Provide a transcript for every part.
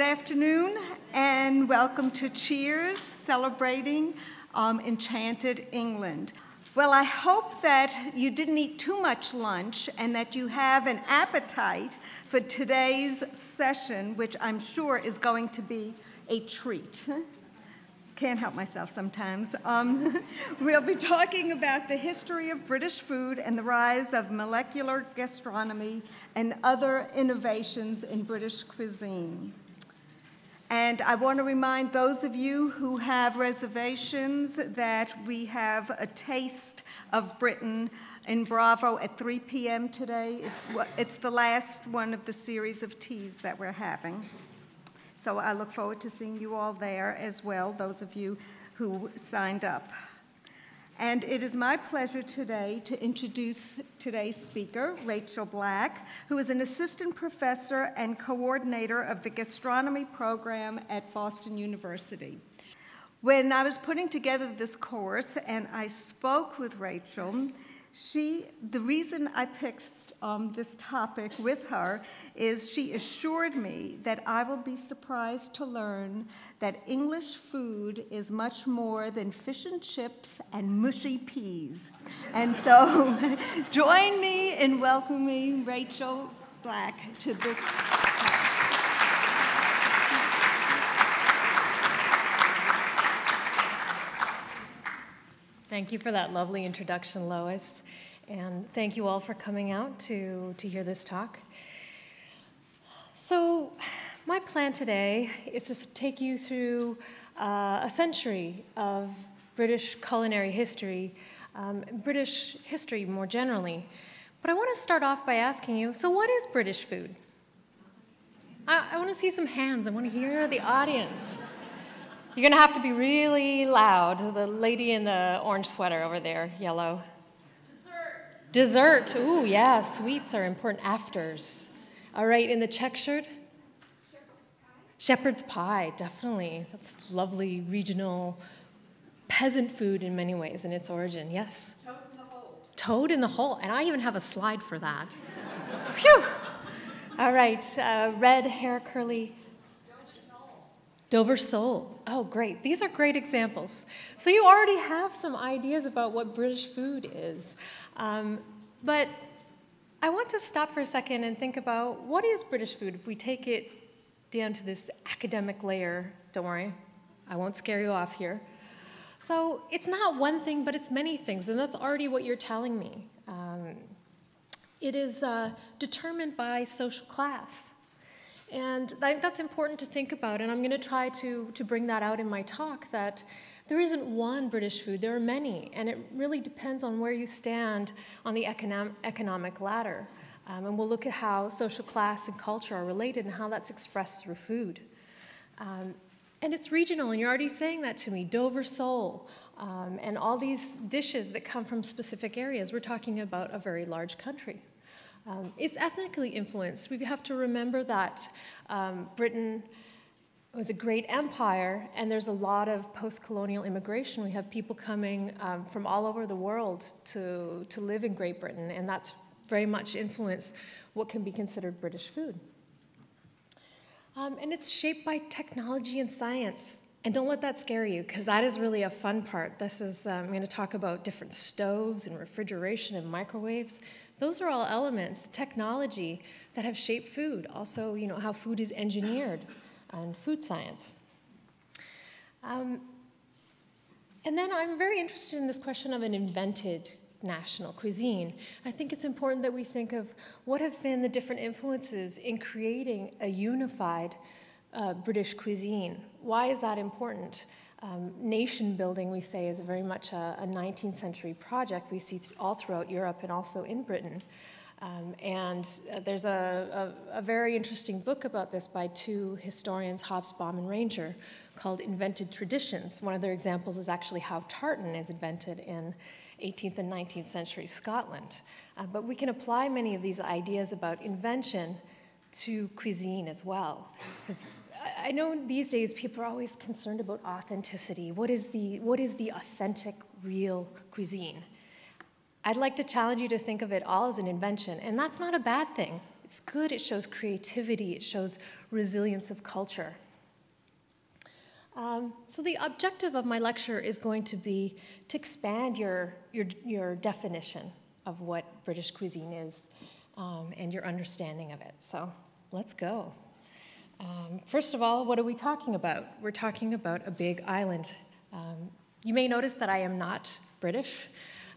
Good afternoon and welcome to Cheers, celebrating um, Enchanted England. Well, I hope that you didn't eat too much lunch and that you have an appetite for today's session, which I'm sure is going to be a treat. Can't help myself sometimes. Um, we'll be talking about the history of British food and the rise of molecular gastronomy and other innovations in British cuisine. And I want to remind those of you who have reservations that we have a taste of Britain in Bravo at 3 p.m. today. It's, it's the last one of the series of teas that we're having. So I look forward to seeing you all there as well, those of you who signed up. And it is my pleasure today to introduce today's speaker, Rachel Black, who is an assistant professor and coordinator of the gastronomy program at Boston University. When I was putting together this course and I spoke with Rachel, she, the reason I picked um, this topic with her is she assured me that I will be surprised to learn that English food is much more than fish and chips and mushy peas. And so join me in welcoming Rachel Black to this Thank you for that lovely introduction, Lois. And thank you all for coming out to, to hear this talk. So, my plan today is to take you through uh, a century of British culinary history, um, British history more generally. But I want to start off by asking you so, what is British food? I, I want to see some hands, I want to hear the audience. You're going to have to be really loud. The lady in the orange sweater over there, yellow. Dessert. Dessert. Ooh, yeah, sweets are important afters. All right, in the check shirt? Shepherd's pie, definitely. That's lovely regional peasant food in many ways in its origin. Yes? Toad in the hole. Toad in the hole. And I even have a slide for that. Phew! All right, uh, red hair curly. Dover sole. Dover sole. Oh, great. These are great examples. So you already have some ideas about what British food is. Um, but I want to stop for a second and think about what is British food if we take it down to this academic layer. Don't worry, I won't scare you off here. So it's not one thing, but it's many things, and that's already what you're telling me. Um, it is uh, determined by social class. And I think that's important to think about, and I'm going to try to, to bring that out in my talk that there isn't one British food, there are many, and it really depends on where you stand on the economic, economic ladder. Um, and we'll look at how social class and culture are related and how that's expressed through food. Um, and it's regional, and you're already saying that to me Dover sole, um, and all these dishes that come from specific areas. We're talking about a very large country. Um, it's ethnically influenced. We have to remember that um, Britain was a great empire, and there's a lot of post colonial immigration. We have people coming um, from all over the world to, to live in Great Britain, and that's very much influence what can be considered British food. Um, and it's shaped by technology and science. And don't let that scare you, because that is really a fun part. This is, um, I'm going to talk about different stoves and refrigeration and microwaves. Those are all elements, technology, that have shaped food. Also, you know, how food is engineered and food science. Um, and then I'm very interested in this question of an invented national cuisine. I think it's important that we think of what have been the different influences in creating a unified uh, British cuisine. Why is that important? Um, nation building, we say, is very much a, a 19th century project we see all throughout Europe and also in Britain. Um, and uh, there's a, a, a, very interesting book about this by two historians, Hobsbawm and Ranger, called Invented Traditions. One of their examples is actually how tartan is invented in 18th and 19th century Scotland. Uh, but we can apply many of these ideas about invention to cuisine as well. Because I know these days people are always concerned about authenticity. What is the, what is the authentic, real cuisine? I'd like to challenge you to think of it all as an invention, and that's not a bad thing. It's good, it shows creativity, it shows resilience of culture. Um, so the objective of my lecture is going to be to expand your, your, your definition of what British cuisine is um, and your understanding of it. So let's go. Um, first of all, what are we talking about? We're talking about a big island. Um, you may notice that I am not British.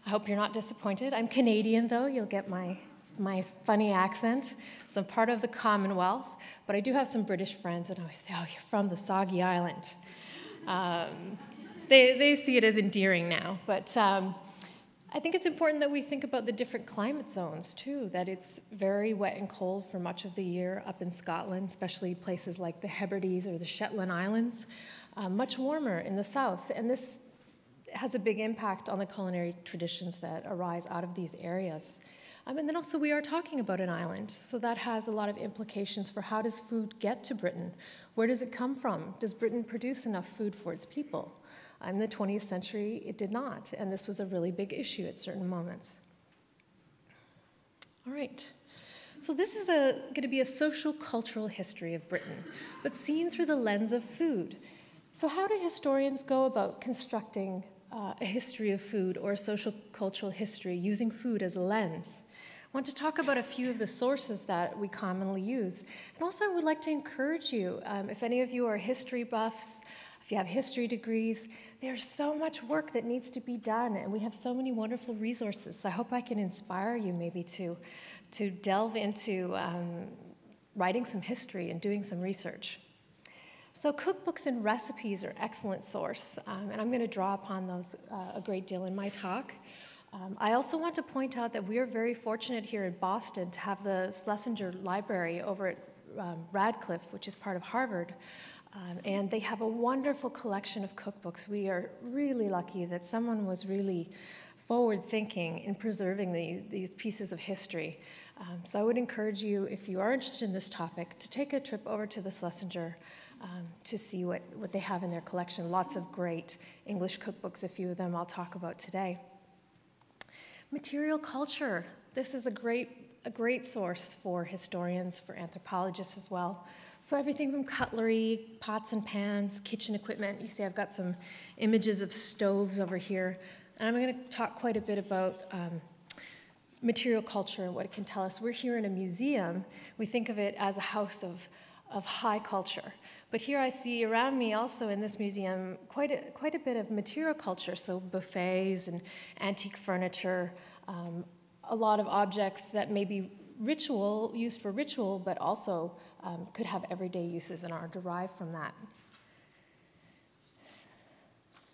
I hope you're not disappointed. I'm Canadian, though. You'll get my, my funny accent. So I'm part of the Commonwealth, but I do have some British friends, and I always say, Oh, you're from the soggy island. Um, they, they see it as endearing now, but um, I think it's important that we think about the different climate zones too, that it's very wet and cold for much of the year up in Scotland, especially places like the Hebrides or the Shetland Islands, uh, much warmer in the south. And this has a big impact on the culinary traditions that arise out of these areas. Um, and then also we are talking about an island, so that has a lot of implications for how does food get to Britain? Where does it come from? Does Britain produce enough food for its people? In the 20th century, it did not, and this was a really big issue at certain moments. All right. So this is going to be a social cultural history of Britain, but seen through the lens of food. So how do historians go about constructing uh, a history of food or a social cultural history using food as a lens? Want to talk about a few of the sources that we commonly use. And also, I would like to encourage you, um, if any of you are history buffs, if you have history degrees, there's so much work that needs to be done, and we have so many wonderful resources. So I hope I can inspire you maybe to, to delve into um, writing some history and doing some research. So cookbooks and recipes are excellent source, um, and I'm going to draw upon those uh, a great deal in my talk. Um, I also want to point out that we are very fortunate here in Boston to have the Schlesinger Library over at um, Radcliffe, which is part of Harvard. Um, and they have a wonderful collection of cookbooks. We are really lucky that someone was really forward thinking in preserving the, these pieces of history. Um, so I would encourage you, if you are interested in this topic, to take a trip over to the Schlesinger um, to see what, what they have in their collection. Lots of great English cookbooks, a few of them I'll talk about today. Material culture. This is a great, a great source for historians, for anthropologists as well. So everything from cutlery, pots and pans, kitchen equipment. You see I've got some images of stoves over here. And I'm going to talk quite a bit about um, material culture and what it can tell us. We're here in a museum. We think of it as a house of, of high culture. But here I see around me also in this museum quite a, quite a bit of material culture, so buffets and antique furniture, um, a lot of objects that may be ritual, used for ritual, but also um, could have everyday uses and are derived from that.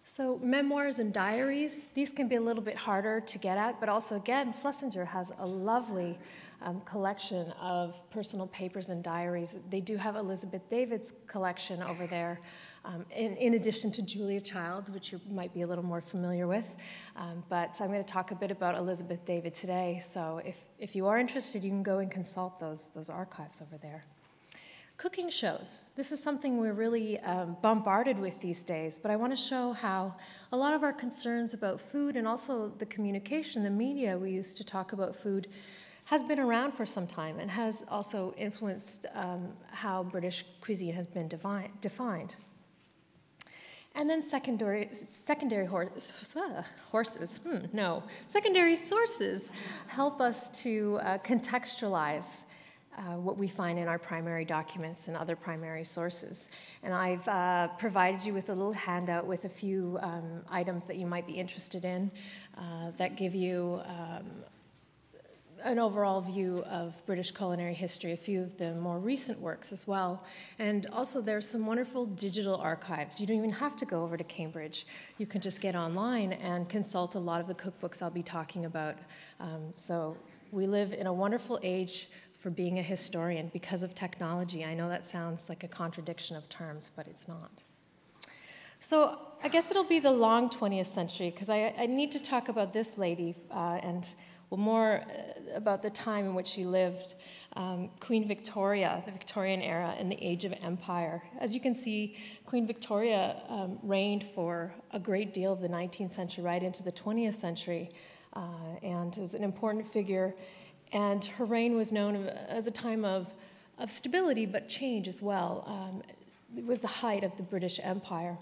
So, memoirs and diaries, these can be a little bit harder to get at, but also, again, Schlesinger has a lovely um, collection of personal papers and diaries. They do have Elizabeth David's collection over there, um, in, in, addition to Julia Child's, which you might be a little more familiar with. Um, but so I'm going to talk a bit about Elizabeth David today. So if, if you are interested, you can go and consult those, those archives over there. Cooking shows. This is something we're really um, bombarded with these days, but I want to show how a lot of our concerns about food and also the communication, the media we use to talk about food, has been around for some time and has also influenced um, how British cuisine has been divine, defined. And then secondary, secondary horse, uh, horses, hmm, no, secondary sources help us to uh, contextualize uh, what we find in our primary documents and other primary sources. And I've uh, provided you with a little handout with a few um, items that you might be interested in uh, that give you um, an overall view of British culinary history, a few of the more recent works as well. And also, there's some wonderful digital archives. You don't even have to go over to Cambridge. You can just get online and consult a lot of the cookbooks I'll be talking about. Um, so, we live in a wonderful age for being a historian because of technology. I know that sounds like a contradiction of terms, but it's not. So, I guess it'll be the long 20th century because I, I, need to talk about this lady uh, and well, more uh, about the time in which she lived, um, Queen Victoria, the Victorian era, and the Age of Empire. As you can see, Queen Victoria um, reigned for a great deal of the 19th century, right into the 20th century, uh, and was an important figure and her reign was known as a time of, of stability but change as well. Um, it was the height of the British Empire.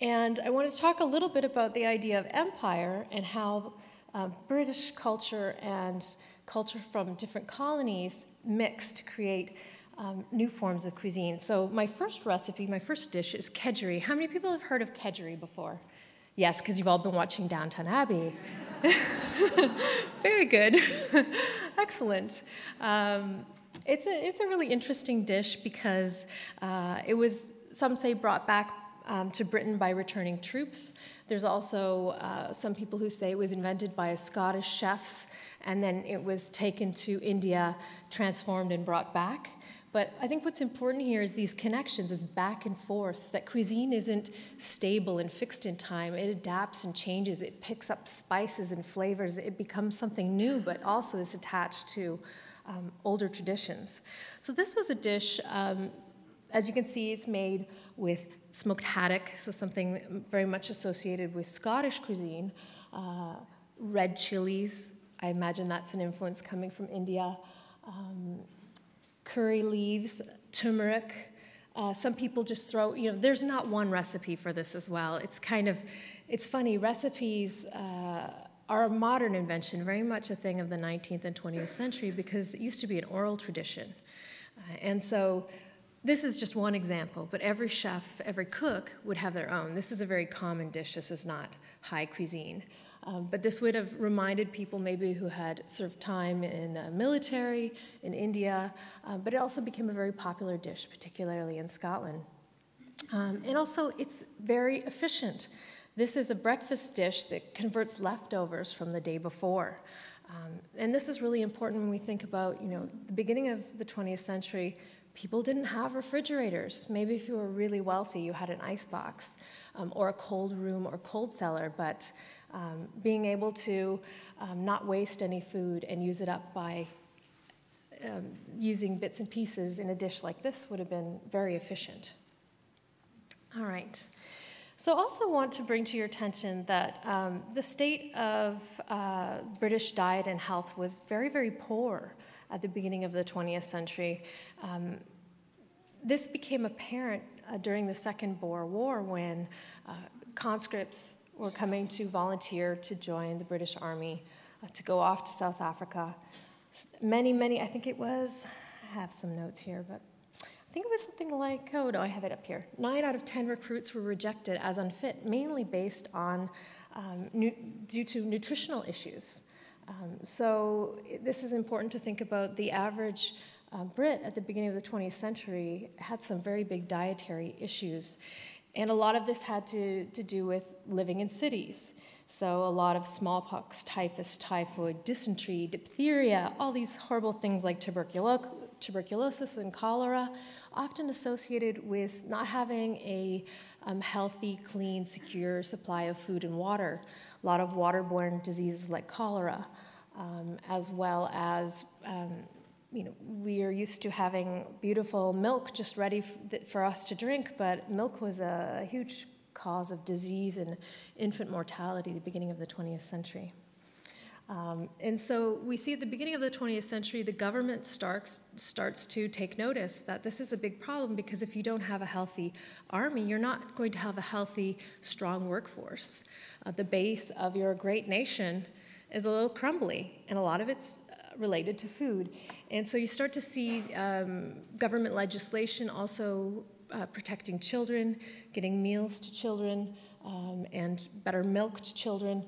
And I want to talk a little bit about the idea of empire and how uh, British culture and culture from different colonies mixed to create um, new forms of cuisine. So, my first recipe, my first dish is kedgeree. How many people have heard of kedgeree before? Yes, because you've all been watching Downton Abbey. Very good. Excellent. Um, it's, a, it's a really interesting dish because uh, it was, some say, brought back um, to Britain by returning troops. There's also uh, some people who say it was invented by Scottish chefs and then it was taken to India, transformed, and brought back. But I think what's important here is these connections, is back and forth, that cuisine isn't stable and fixed in time. It adapts and changes. It picks up spices and flavors. It becomes something new, but also is attached to um, older traditions. So this was a dish, um, as you can see, it's made with smoked haddock, so something very much associated with Scottish cuisine. Uh, red chilies, I imagine that's an influence coming from India. Um, curry leaves, turmeric. Uh, some people just throw, you know, there's not one recipe for this as well. It's kind of, it's funny, recipes uh, are a modern invention, very much a thing of the 19th and 20th century because it used to be an oral tradition. Uh, and so this is just one example, but every chef, every cook would have their own. This is a very common dish. This is not high cuisine. Um, but this would have reminded people maybe who had served time in the military in India, uh, but it also became a very popular dish, particularly in Scotland. Um, and also, it's very efficient. This is a breakfast dish that converts leftovers from the day before. Um, and this is really important when we think about, you know, the beginning of the 20th century, people didn't have refrigerators. Maybe if you were really wealthy, you had an ice box um, or a cold room or cold cellar, but um, being able to um, not waste any food and use it up by um, using bits and pieces in a dish like this would have been very efficient. All right. So, also want to bring to your attention that um, the state of uh, British diet and health was very, very poor at the beginning of the 20th century. Um, this became apparent uh, during the Second Boer War when uh, conscripts were coming to volunteer to join the British Army uh, to go off to South Africa. Many, many, I think it was, I have some notes here, but I think it was something like, oh no, I have it up here. Nine out of 10 recruits were rejected as unfit, mainly based on, um, due to nutritional issues. Um, so this is important to think about. The average uh, Brit at the beginning of the 20th century had some very big dietary issues. And a lot of this had to, to do with living in cities. So a lot of smallpox, typhus, typhoid, dysentery, diphtheria, all these horrible things like tuberculo- tuberculosis and cholera, often associated with not having a um, healthy, clean, secure supply of food and water a lot of waterborne diseases like cholera, um, as well as um, you know, we are used to having beautiful milk just ready for us to drink, but milk was a huge cause of disease and infant mortality at the beginning of the 20th century. Um, and so we see at the beginning of the 20th century, the government starts, starts to take notice that this is a big problem because if you don't have a healthy army, you're not going to have a healthy, strong workforce uh, the base of your great nation is a little crumbly, and a lot of it's uh, related to food. And so you start to see um, government legislation also uh, protecting children, getting meals to children, um, and better milk to children.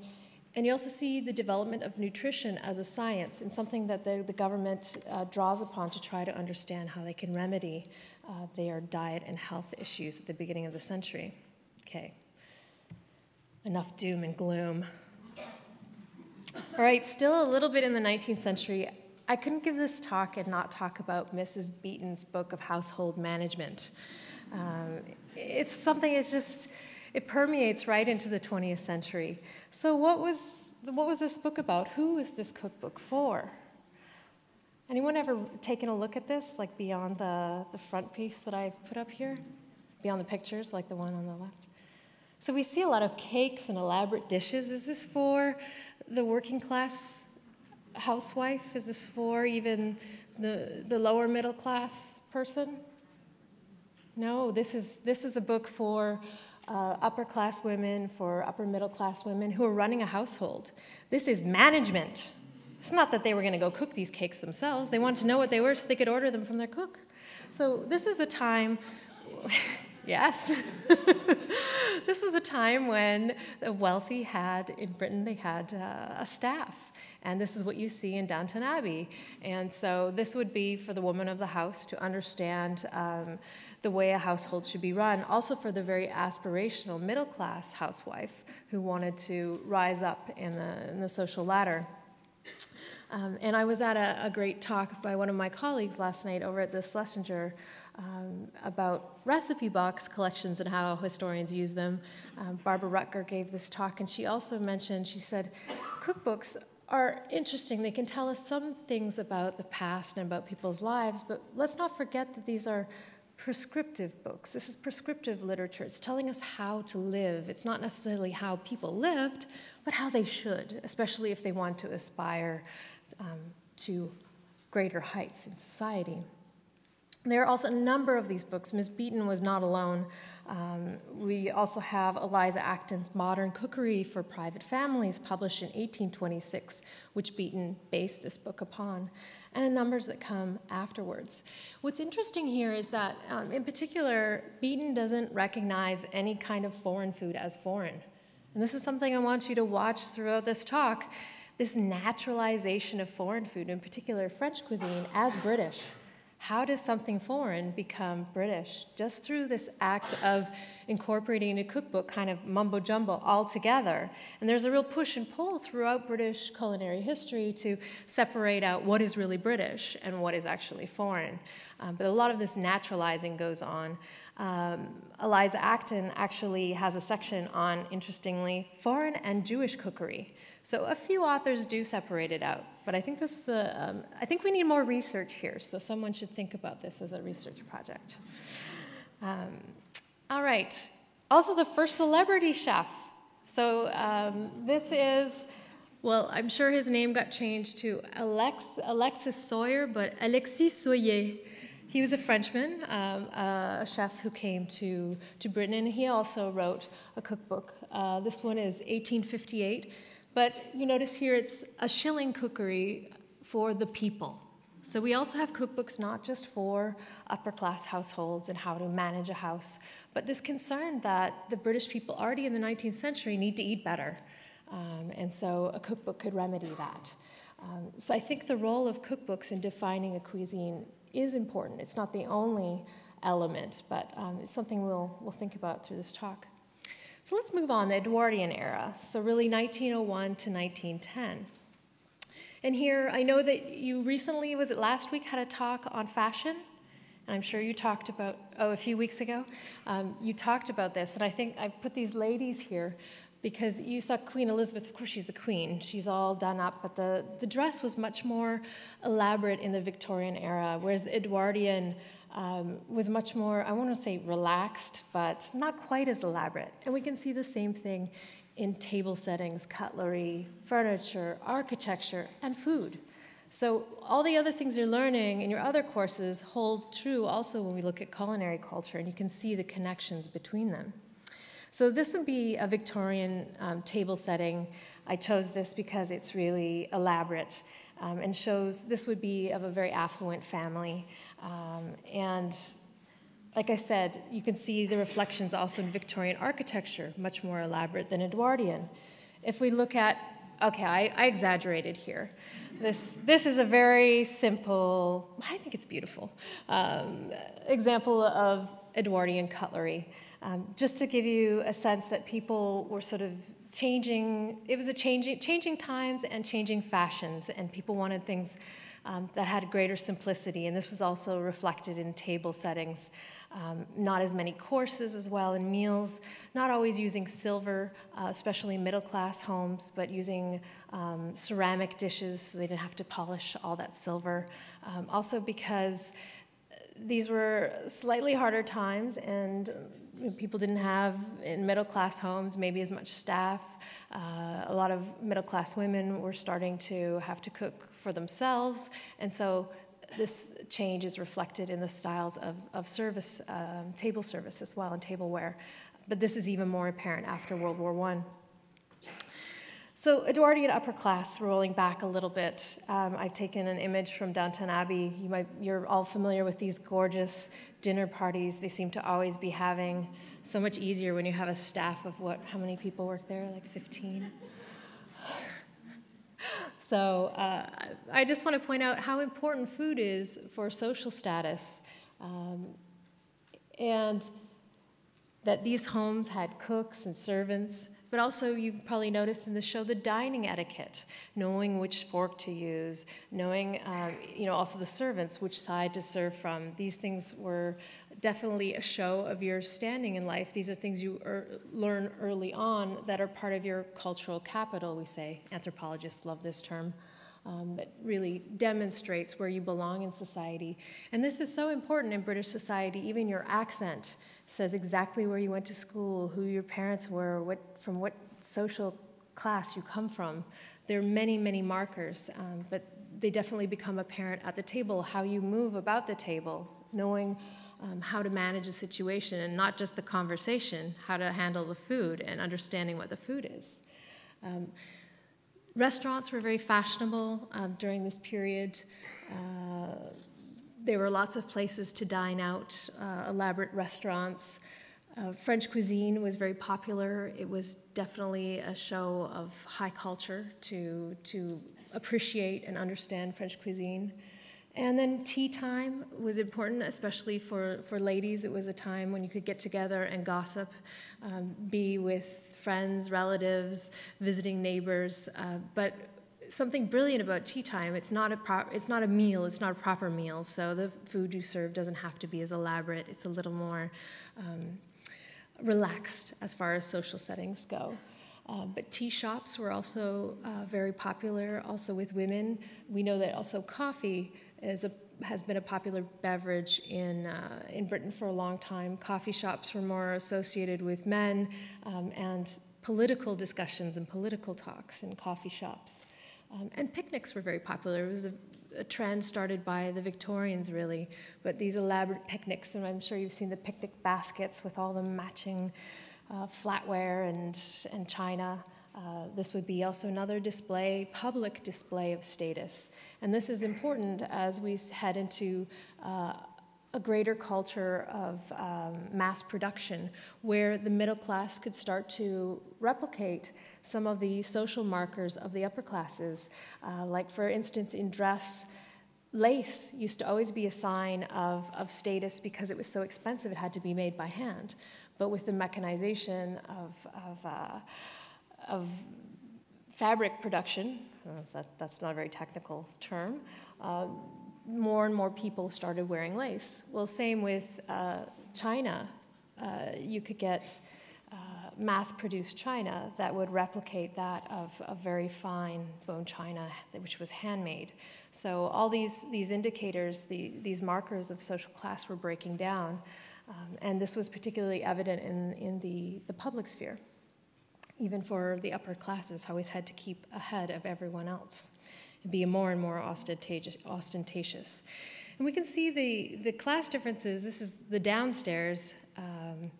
And you also see the development of nutrition as a science and something that the, the government uh, draws upon to try to understand how they can remedy uh, their diet and health issues at the beginning of the century. Okay enough doom and gloom. All right, still a little bit in the 19th century. I couldn't give this talk and not talk about Mrs. Beeton's book of household management. Um, it's something, it's just, it permeates right into the 20th century. So, what was, what was this book about? Who was this cookbook for? Anyone ever taken a look at this, like beyond the, the front piece that I've put up here? Beyond the pictures, like the one on the left? So we see a lot of cakes and elaborate dishes. Is this for the working class housewife? Is this for even the, the lower middle class person? No, this is, this is a book for uh, upper class women, for upper middle class women who are running a household. This is management. It's not that they were going to go cook these cakes themselves. They wanted to know what they were so they could order them from their cook. So this is a time, yes, this is a time when the wealthy had, in Britain, they had uh, a staff. And this is what you see in Downton Abbey. And so this would be for the woman of the house to understand um, the way a household should be run. Also for the very aspirational middle class housewife who wanted to rise up in the, in the social ladder. Um, and I was at a, a, great talk by one of my colleagues last night over at the Schlesinger um, about recipe box collections and how historians use them. Um, Barbara Rutger gave this talk, and she also mentioned, she said, cookbooks are interesting. They can tell us some things about the past and about people's lives, but let's not forget that these are prescriptive books. This is prescriptive literature. It's telling us how to live. It's not necessarily how people lived, but how they should, especially if they want to aspire um, to greater heights in society. There are also a number of these books. Miss Beeton was not alone. Um, we also have Eliza Acton's Modern Cookery for Private Families, published in 1826, which Beeton based this book upon, and numbers that come afterwards. What's interesting here is that, um, in particular, Beeton doesn't recognize any kind of foreign food as foreign. And this is something I want you to watch throughout this talk this naturalization of foreign food, in particular French cuisine, as British. How does something foreign become British? Just through this act of incorporating a cookbook kind of mumbo jumbo all together. And there's a real push and pull throughout British culinary history to separate out what is really British and what is actually foreign. Um, but a lot of this naturalizing goes on. Um, Eliza Acton actually has a section on, interestingly, foreign and Jewish cookery. So a few authors do separate it out, but I think this is a. Um, I think we need more research here, so someone should think about this as a research project. Um, all right. Also, the first celebrity chef. So um, this is, well, I'm sure his name got changed to Alex, Alexis Soyer, but Alexis Soyer. He was a Frenchman, um, a chef who came to, to Britain, and he also wrote a cookbook. Uh, this one is 1858. But you notice here it's a shilling cookery for the people. So we also have cookbooks not just for upper class households and how to manage a house, but this concern that the British people already in the 19th century need to eat better. Um, and so a cookbook could remedy that. Um, so I think the role of cookbooks in defining a cuisine is important. It's not the only element, but um, it's something we'll, we'll think about through this talk. So let's move on, the Edwardian era, so really 1901 to 1910. And here, I know that you recently, was it last week, had a talk on fashion? And I'm sure you talked about, oh, a few weeks ago, um, you talked about this. And I think I put these ladies here because you saw Queen Elizabeth, of course, she's the queen, she's all done up, but the, the dress was much more elaborate in the Victorian era, whereas the Edwardian um, was much more, I want to say relaxed, but not quite as elaborate. And we can see the same thing in table settings, cutlery, furniture, architecture, and food. So all the other things you're learning in your other courses hold true also when we look at culinary culture, and you can see the connections between them. So this would be a Victorian um, table setting. I chose this because it's really elaborate um, and shows this would be of a very affluent family. Um, and like I said, you can see the reflections also in Victorian architecture, much more elaborate than Edwardian. If we look at, okay, I, I exaggerated here. This, this is a very simple, I think it's beautiful, um, example of Edwardian cutlery. Um, just to give you a sense that people were sort of changing, it was a changing, changing times and changing fashions, and people wanted things um, that had greater simplicity, and this was also reflected in table settings. Um, not as many courses as well in meals, not always using silver, uh, especially middle class homes, but using um, ceramic dishes so they didn't have to polish all that silver. Um, also, because these were slightly harder times and people didn't have in middle class homes maybe as much staff. Uh, a lot of middle class women were starting to have to cook for themselves. And so this change is reflected in the styles of, of service, um, table service as well, and tableware. But this is even more apparent after World War I. So, Edwardian upper class, rolling back a little bit, um, I've taken an image from Downton Abbey. You might, you're all familiar with these gorgeous dinner parties they seem to always be having. So much easier when you have a staff of what, how many people work there? Like 15? So uh, I just want to point out how important food is for social status. Um, and that these homes had cooks and servants, but also you've probably noticed in the show the dining etiquette, knowing which fork to use, knowing, um, you know, also the servants, which side to serve from. These things were definitely a show of your standing in life. These are things you er, learn early on that are part of your cultural capital, we say. Anthropologists love this term. Um, that really demonstrates where you belong in society. And this is so important in British society, even your accent says exactly where you went to school, who your parents were, what, from what social class you come from. There are many, many markers, um, but they definitely become apparent at the table, how you move about the table, knowing um, how to manage a situation and not just the conversation, how to handle the food and understanding what the food is. Um, restaurants were very fashionable um, during this period. Uh, there were lots of places to dine out, uh, elaborate restaurants. Uh, French cuisine was very popular. It was definitely a show of high culture to, to appreciate and understand French cuisine. And then tea time was important, especially for, for ladies. It was a time when you could get together and gossip, um, be with friends, relatives, visiting neighbors. Uh, but something brilliant about tea time, it's not, a pro- it's not a meal, it's not a proper meal. So the food you serve doesn't have to be as elaborate, it's a little more um, relaxed as far as social settings go. Uh, but tea shops were also uh, very popular, also with women. We know that also coffee is a, has been a popular beverage in, uh, in Britain for a long time. Coffee shops were more associated with men um, and political discussions and political talks in coffee shops. Um, and picnics were very popular. It was a, a, trend started by the Victorians, really, but these elaborate picnics, and I'm sure you've seen the picnic baskets with all the matching uh, flatware and, and china. Uh, this would be also another display, public display of status. And this is important as we head into uh, a greater culture of um, mass production where the middle class could start to replicate some of the social markers of the upper classes. Uh, like, for instance, in dress, lace used to always be a sign of, of status because it was so expensive it had to be made by hand. But with the mechanization of, of uh, of fabric production, uh, that, that's not a very technical term, uh, more and more people started wearing lace. Well, same with uh, China. Uh, you could get uh, mass produced china that would replicate that of, of very fine bone china, which was handmade. So, all these, these indicators, the, these markers of social class were breaking down. Um, and this was particularly evident in, in the, the public sphere even for the upper classes, always had to keep ahead of everyone else and be more and more ostentatious. And we can see the, the class differences. This is the downstairs um,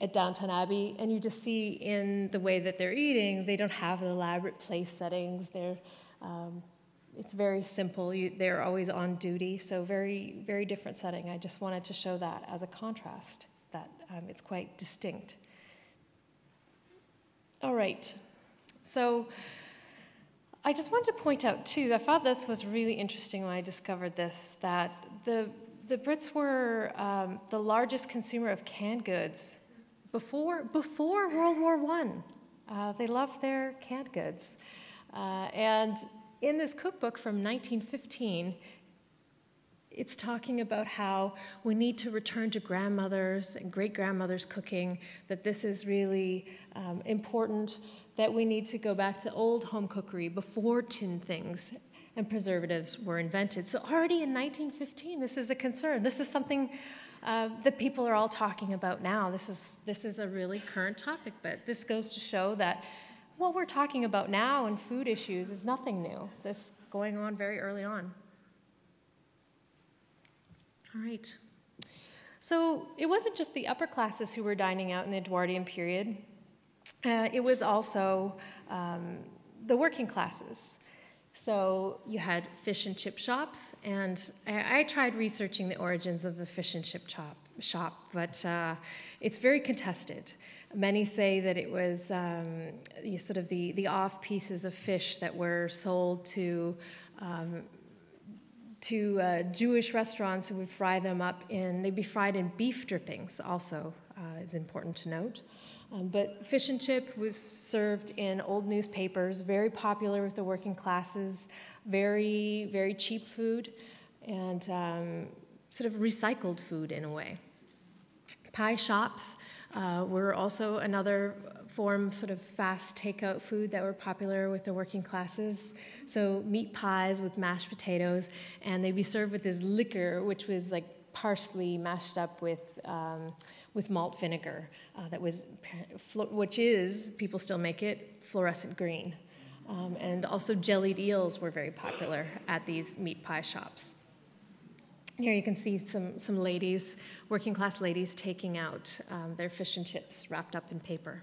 at Downton Abbey, and you just see in the way that they're eating, they don't have elaborate place settings. They're, um, it's very simple. You, they're always on duty, so very, very different setting. I just wanted to show that as a contrast, that um, it's quite distinct. All right. So I just wanted to point out, too, I thought this was really interesting when I discovered this that the, the Brits were um, the largest consumer of canned goods before, before World War I. Uh, they loved their canned goods. Uh, and in this cookbook from 1915, it's talking about how we need to return to grandmothers and great grandmothers cooking, that this is really um, important, that we need to go back to old home cookery before tin things and preservatives were invented. So, already in 1915, this is a concern. This is something uh, that people are all talking about now. This is, this is a really current topic, but this goes to show that what we're talking about now in food issues is nothing new. This going on very early on. All right. So it wasn't just the upper classes who were dining out in the Edwardian period. Uh, it was also um, the working classes. So you had fish and chip shops, and I, I tried researching the origins of the fish and chip shop, shop but uh, it's very contested. Many say that it was um, sort of the, the off pieces of fish that were sold to um, to uh, Jewish restaurants who would fry them up in, they'd be fried in beef drippings, also, uh, is important to note. Um, but fish and chip was served in old newspapers, very popular with the working classes, very, very cheap food, and um, sort of recycled food in a way. Pie shops uh, were also another form, sort of fast takeout food that were popular with the working classes. So meat pies with mashed potatoes, and they'd be served with this liquor, which was like parsley mashed up with um, with malt vinegar uh, that was, which is, people still make it, fluorescent green. Um, and also jellied eels were very popular at these meat pie shops. Here you can see some, some ladies, working class ladies, taking out um, their fish and chips wrapped up in paper.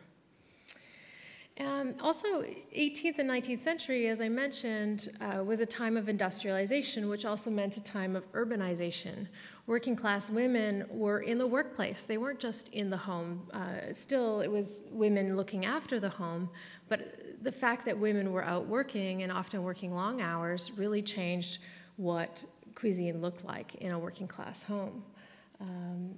And also, 18th and 19th century, as I mentioned, uh, was a time of industrialization, which also meant a time of urbanization, working class women were in the workplace. They weren't just in the home. Uh, still, it was women looking after the home, but the fact that women were out working and often working long hours really changed what cuisine looked like in a working class home. Um,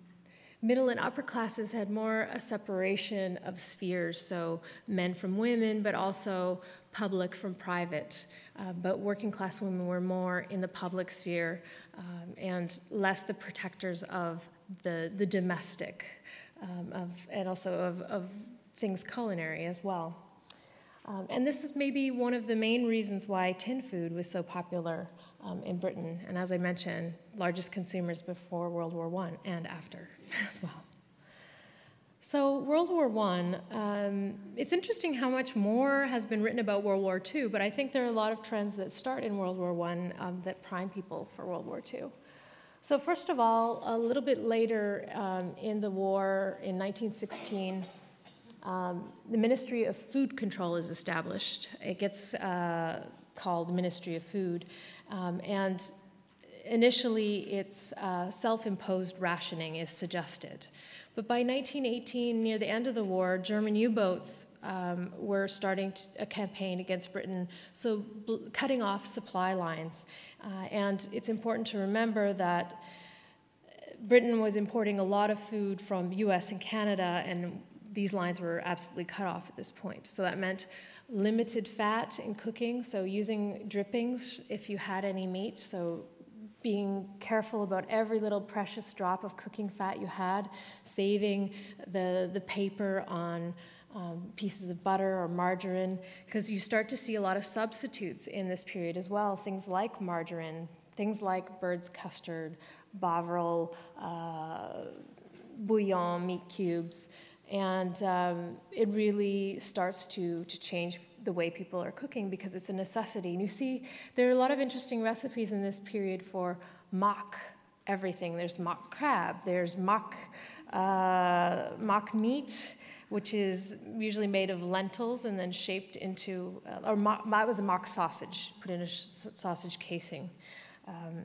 middle and upper classes had more a separation of spheres, so men from women, but also public from private. Uh, but working class women were more in the public sphere um, and less the protectors of the, the domestic um, of, and also of, of things culinary as well. Um, and this is maybe one of the main reasons why tin food was so popular um, in Britain. And as I mentioned, largest consumers before World War I and after as well. So, World War I, um, it's interesting how much more has been written about World War II, but I think there are a lot of trends that start in World War I um, that prime people for World War II. So, first of all, a little bit later um, in the war, in 1916, um, the Ministry of Food Control is established. It gets uh, called the Ministry of Food. Um, and initially, it's uh, self imposed rationing is suggested. But by 1918, near the end of the war, German U boats um, were starting to, a campaign against Britain, so cutting off supply lines. Uh, and it's important to remember that Britain was importing a lot of food from US and Canada, and these lines were absolutely cut off at this point. So that meant limited fat in cooking, so using drippings if you had any meat, so being careful about every little precious drop of cooking fat you had, saving the, the paper on um, pieces of butter or margarine, because you start to see a lot of substitutes in this period as well. Things like margarine, things like bird's custard, bovril, uh, bouillon, meat cubes, and um, it really starts to, to change the way people are cooking because it's a necessity. And you see, there are a lot of interesting recipes in this period for mock everything. There's mock crab, there's mock, uh, mock meat, which is usually made of lentils and then shaped into, uh, or mock, that was a mock sausage, put in a sausage casing. Um,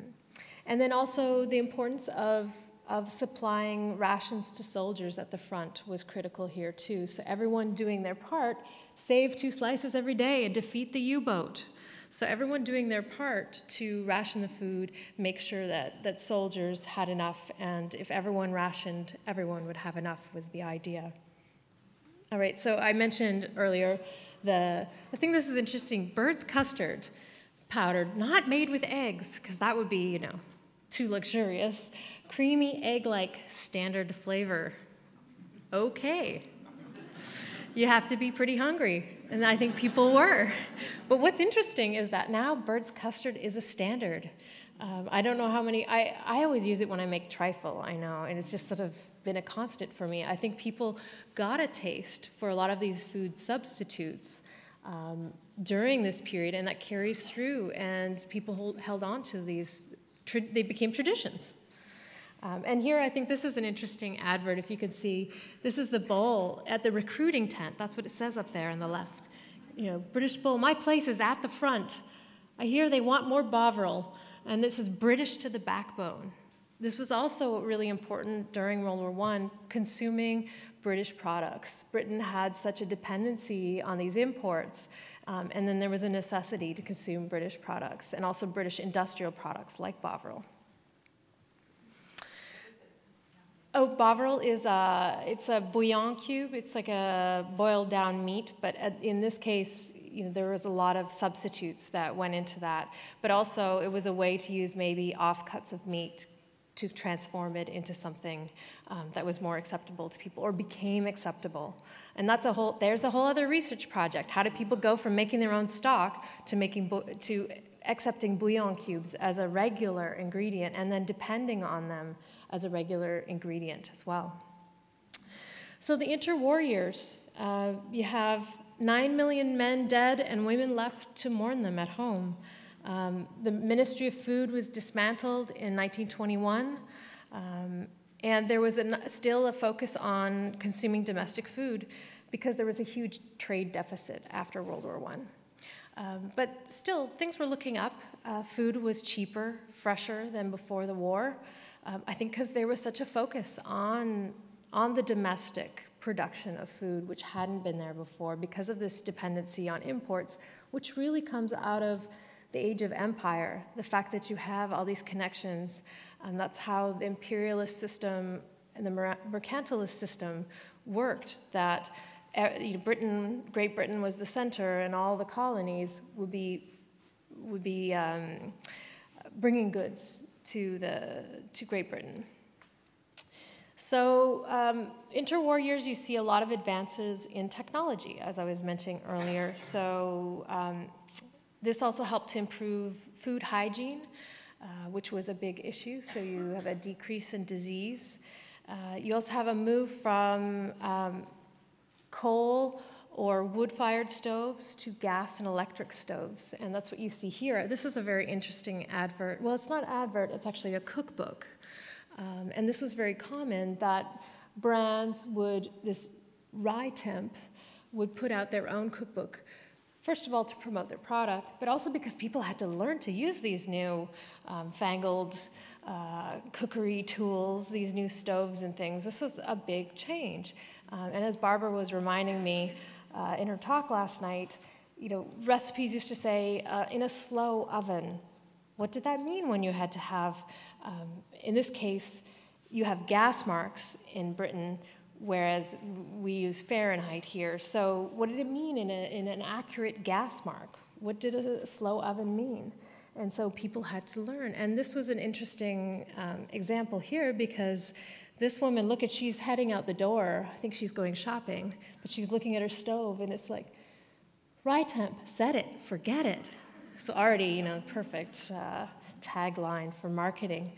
and then also the importance of of supplying rations to soldiers at the front was critical here too. So everyone doing their part save two slices every day and defeat the U boat. So everyone doing their part to ration the food, make sure that, that soldiers had enough, and if everyone rationed, everyone would have enough was the idea. All right, so I mentioned earlier the, I think this is interesting, bird's custard powdered, not made with eggs, because that would be, you know, too luxurious. Creamy egg-like standard flavor. Okay you have to be pretty hungry. And I think people were. But what's interesting is that now bird's custard is a standard. Um, I don't know how many, I, I always use it when I make trifle, I know, and it's just sort of been a constant for me. I think people got a taste for a lot of these food substitutes um, during this period, and that carries through, and people hold, held on to these, they became traditions. Um, and here, I think this is an interesting advert. If you could see, this is the bowl at the recruiting tent. That's what it says up there on the left. You know, British Bowl, my place is at the front. I hear they want more Bovril. And this is British to the backbone. This was also really important during World War I, consuming British products. Britain had such a dependency on these imports, um, and then there was a necessity to consume British products and also British industrial products like Bovril. Oh, Bovril is a, it's a bouillon cube. It's like a boiled down meat, but in this case, you know, there was a lot of substitutes that went into that. But also, it was a way to use maybe offcuts of meat to transform it into something um, that was more acceptable to people or became acceptable. And that's a whole, there's a whole other research project. How do people go from making their own stock to making, to accepting bouillon cubes as a regular ingredient and then depending on them as a regular ingredient as well. So the interwar years, uh, you have 9 million men dead and women left to mourn them at home. Um, the Ministry of Food was dismantled in 1921, um, and there was still a focus on consuming domestic food because there was a huge trade deficit after World War I. Um, but still, things were looking up. Uh, food was cheaper, fresher than before the war. Um, I think because there was such a focus on, on the domestic production of food, which hadn't been there before, because of this dependency on imports, which really comes out of the age of empire, the fact that you have all these connections. And that's how the imperialist system and the mercantilist system worked, that Britain, Great Britain was the center, and all the colonies would be, would be um, bringing goods to, the, to Great Britain. So, um, interwar years, you see a lot of advances in technology, as I was mentioning earlier. So, um, this also helped to improve food hygiene, uh, which was a big issue. So, you have a decrease in disease. Uh, you also have a move from um, coal or wood fired stoves to gas and electric stoves. And that's what you see here. This is a very interesting advert. Well, it's not advert, it's actually a cookbook. Um, and this was very common that brands would, this rye temp, would put out their own cookbook. First of all, to promote their product, but also because people had to learn to use these new um, fangled uh, cookery tools, these new stoves and things. This was a big change. Um, and as Barbara was reminding me uh, in her talk last night, you know, recipes used to say uh, in a slow oven. What did that mean when you had to have, um, in this case, you have gas marks in Britain, whereas we use Fahrenheit here. So, what did it mean in, a, in an accurate gas mark? What did a slow oven mean? And so people had to learn. And this was an interesting um, example here because this woman, look at, she's heading out the door. I think she's going shopping, but she's looking at her stove, and it's like, rye temp, set it, forget it. So already, you know, perfect uh, tagline for marketing.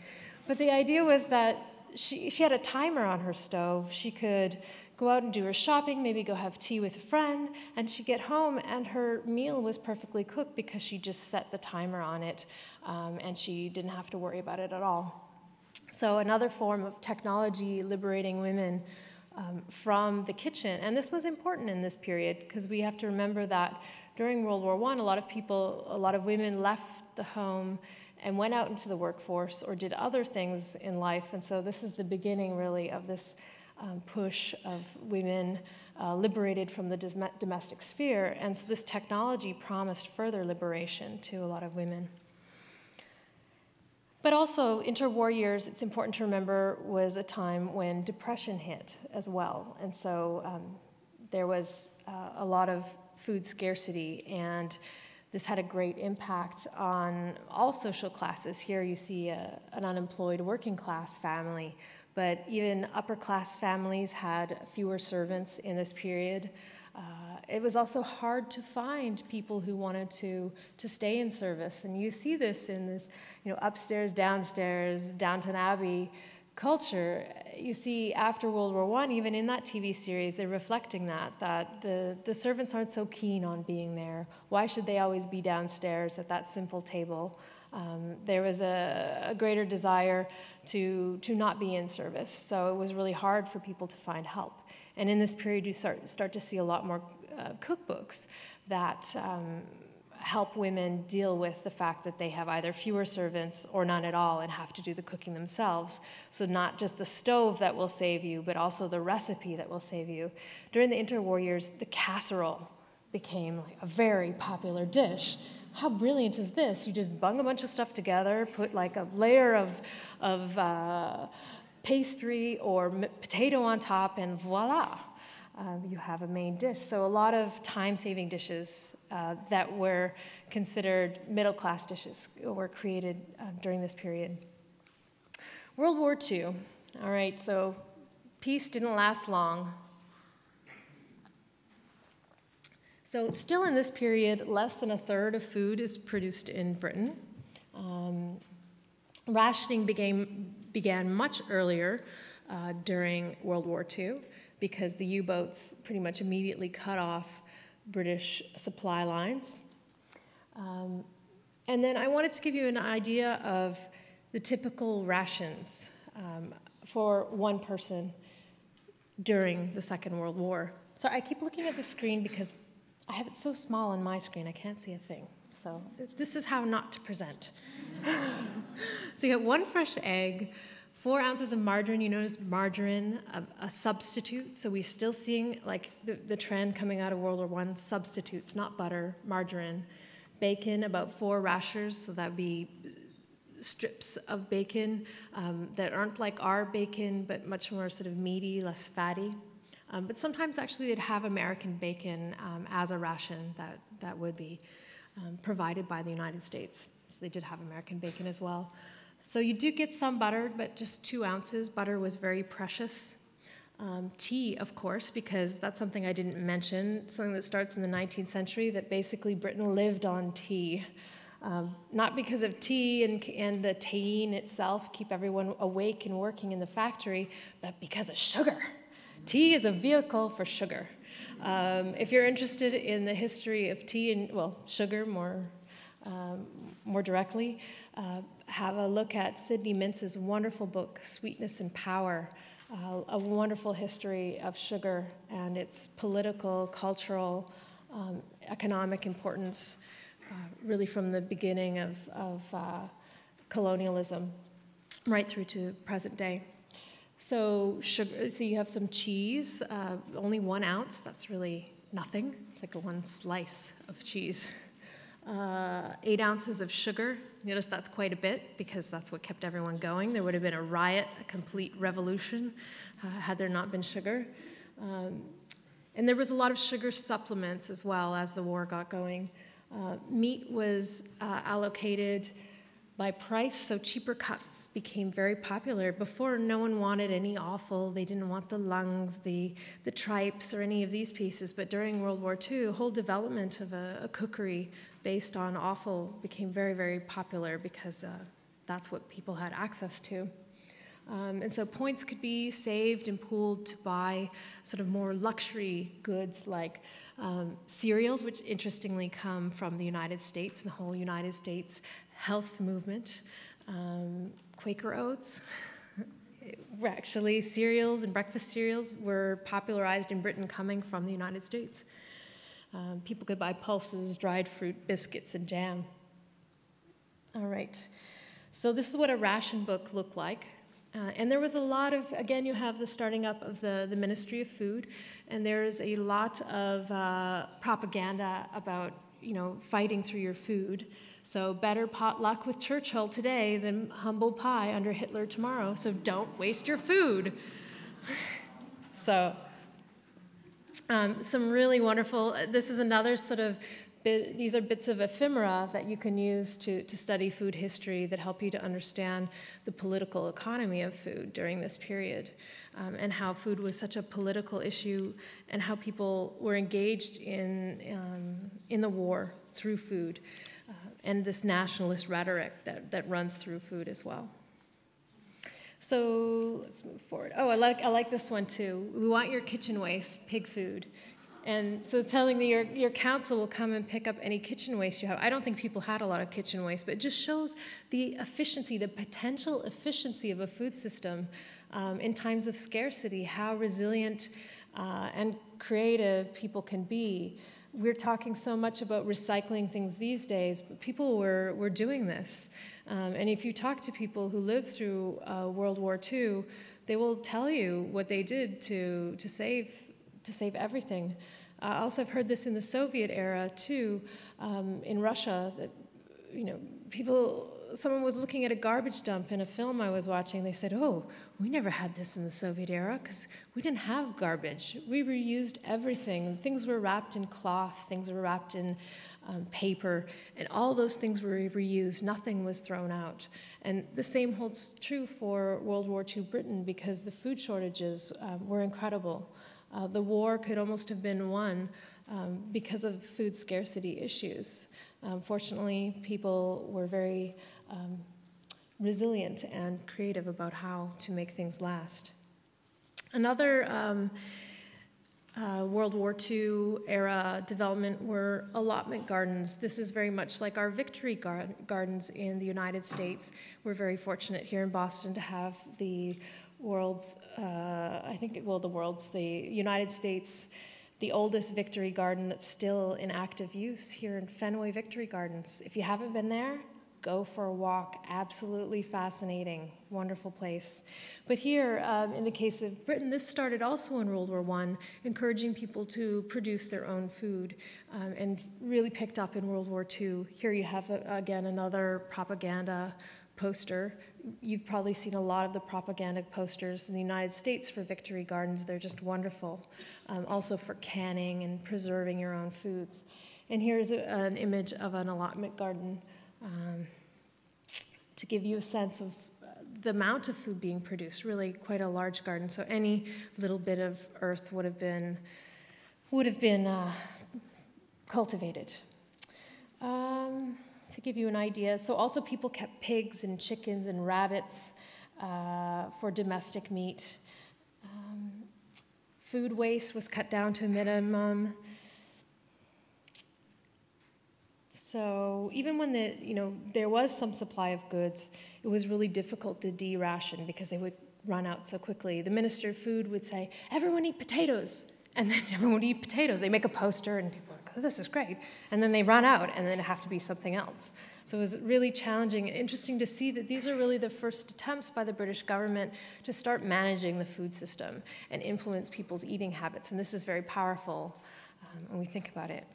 But the idea was that she, she had a timer on her stove. She could go out and do her shopping, maybe go have tea with a friend, and she'd get home and her meal was perfectly cooked because she just set the timer on it um, and she didn't have to worry about it at all. So, another form of technology liberating women um, from the kitchen. And this was important in this period because we have to remember that during World War I, a lot of people, a lot of women left the home and went out into the workforce or did other things in life. And so, this is the beginning, really, of this um, push of women uh, liberated from the domestic sphere. And so, this technology promised further liberation to a lot of women. But also, interwar years, it's important to remember, was a time when depression hit as well. And so um, there was uh, a lot of food scarcity, and this had a great impact on all social classes. Here you see a, an unemployed working class family, but even upper class families had fewer servants in this period. Uh, it was also hard to find people who wanted to, to stay in service. And you see this in this, you know, upstairs, downstairs, Downton Abbey culture, you see after World War One, even in that TV series, they're reflecting that that the the servants aren't so keen on being there. Why should they always be downstairs at that simple table? Um, there was a, a, greater desire to to not be in service, so it was really hard for people to find help. And in this period, you start start to see a lot more uh, cookbooks that um, help women deal with the fact that they have either fewer servants or none at all and have to do the cooking themselves. So, not just the stove that will save you, but also the recipe that will save you. During the interwar years, the casserole became like a very popular dish. How brilliant is this? You just bung a bunch of stuff together, put like a layer of, of uh, pastry or potato on top, and voila um, you have a main dish. So, a lot of time saving dishes uh, that were considered middle class dishes were created uh, during this period. World War II. All right, so peace didn't last long. So, still in this period, less than a third of food is produced in Britain. Um, rationing began, began much earlier uh, during World War II because the U boats pretty much immediately cut off British supply lines. Um, and then I wanted to give you an idea of the typical rations um, for one person during the Second World War. So I keep looking at the screen because I have it so small on my screen, I can't see a thing. So this is how not to present. so you have one fresh egg, Four ounces of margarine, you notice margarine, a, a substitute. So we're still seeing like the, the trend coming out of World War One: substitutes, not butter, margarine. Bacon, about four rashers, so that would be strips of bacon um, that aren't like our bacon, but much more sort of meaty, less fatty. Um, but sometimes actually they'd have American bacon um, as a ration that, that would be um, provided by the United States. So they did have American bacon as well. So you do get some butter, but just two ounces. Butter was very precious. Um, tea, of course, because that's something I didn't mention, something that starts in the 19th century, that basically Britain lived on tea. Um, not because of tea and, and the taine itself keep everyone awake and working in the factory, but because of sugar. Tea is a vehicle for sugar. Um, if you're interested in the history of tea and, well, sugar more, um, more directly, uh, have a look at Sidney Mintz's wonderful book, Sweetness and Power, uh, a wonderful history of sugar and its political, cultural, um, economic importance, uh, really from the beginning of, of uh, colonialism right through to present day. So, sugar, so you have some cheese, uh, only one ounce, that's really nothing. It's like a one slice of cheese. Uh, eight ounces of sugar. Notice that's quite a bit because that's what kept everyone going. There would have been a riot, a complete revolution, uh, had there not been sugar. Um, and there was a lot of sugar supplements as well as the war got going. Uh, meat was uh, allocated by price, so cheaper cuts became very popular. Before, no one wanted any offal. They didn't want the lungs, the, the tripes, or any of these pieces. But during World War II, whole development of a, a cookery based on offal became very, very popular because uh, that's what people had access to. Um, and so points could be saved and pooled to buy sort of more luxury goods like um, cereals, which interestingly come from the United States and the whole United States health movement. Um, Quaker oats. Actually, cereals and breakfast cereals were popularized in Britain coming from the United States. Um, people could buy pulses, dried fruit, biscuits, and jam. All right. So this is what a ration book looked like. Uh, and there was a lot of, again, you have the starting up of the, the Ministry of Food, and there's a lot of uh, propaganda about, you know, fighting through your food. So better potluck with Churchill today than humble pie under Hitler tomorrow. So don't waste your food. so um, some really wonderful, uh, this is another sort of bit, these are bits of ephemera that you can use to, to study food history that help you to understand the political economy of food during this period um, and how food was such a political issue and how people were engaged in, um, in the war through food and this nationalist rhetoric that, that runs through food as well. So let's move forward. Oh, I like, I like this one too. We want your kitchen waste, pig food. And so it's telling me your, your council will come and pick up any kitchen waste you have. I don't think people had a lot of kitchen waste, but it just shows the efficiency, the potential efficiency of a food system um, in times of scarcity, how resilient uh, and creative people can be. We're talking so much about recycling things these days, but people were, were doing this. Um, and if you talk to people who lived through uh, World War II, they will tell you what they did to, to, save, to save everything. Uh, also, I've heard this in the Soviet era too, um, in Russia, that you know, people, someone was looking at a garbage dump in a film I was watching. They said, "Oh, we never had this in the Soviet era because we didn't have garbage. We reused everything. Things were wrapped in cloth. Things were wrapped in um, paper, and all those things were reused. Nothing was thrown out. And the same holds true for World War II Britain because the food shortages um, were incredible. Uh, the war could almost have been won um, because of food scarcity issues. Um, fortunately, people were very um, resilient and creative about how to make things last. Another um, uh, World War II era development were allotment gardens. This is very much like our victory gar gardens in the United States. We're very fortunate here in Boston to have the world's, uh, I think, well, the world's, the United States, the oldest victory garden that's still in active use here in Fenway Victory Gardens. If you haven't been there, go for a walk. Absolutely fascinating, wonderful place. But here, um, in the case of Britain, this started also in World War I, encouraging people to produce their own food, um, and really picked up in World War II. Here you have, a, again, another propaganda poster. You've probably seen a lot of the propaganda posters in the United States for Victory Gardens. They're just wonderful. Um, also for canning and preserving your own foods. And here's a, an image of an allotment garden um, to give you a sense of uh, the amount of food being produced, really quite a large garden. So any little bit of earth would have been, would have been uh, cultivated. Um, to give you an idea. So, also, people kept pigs and chickens and rabbits uh, for domestic meat. Um, food waste was cut down to a minimum. So, even when the, you know, there was some supply of goods, it was really difficult to de-ration because they would run out so quickly. The Minister of Food would say, everyone eat potatoes. And then everyone would eat potatoes. They make a poster and people are like, oh, this is great. And then they run out, and then it have to be something else. So it was really challenging and interesting to see that these are really the first attempts by the British government to start managing the food system and influence people's eating habits. And this is very powerful um, when we think about it.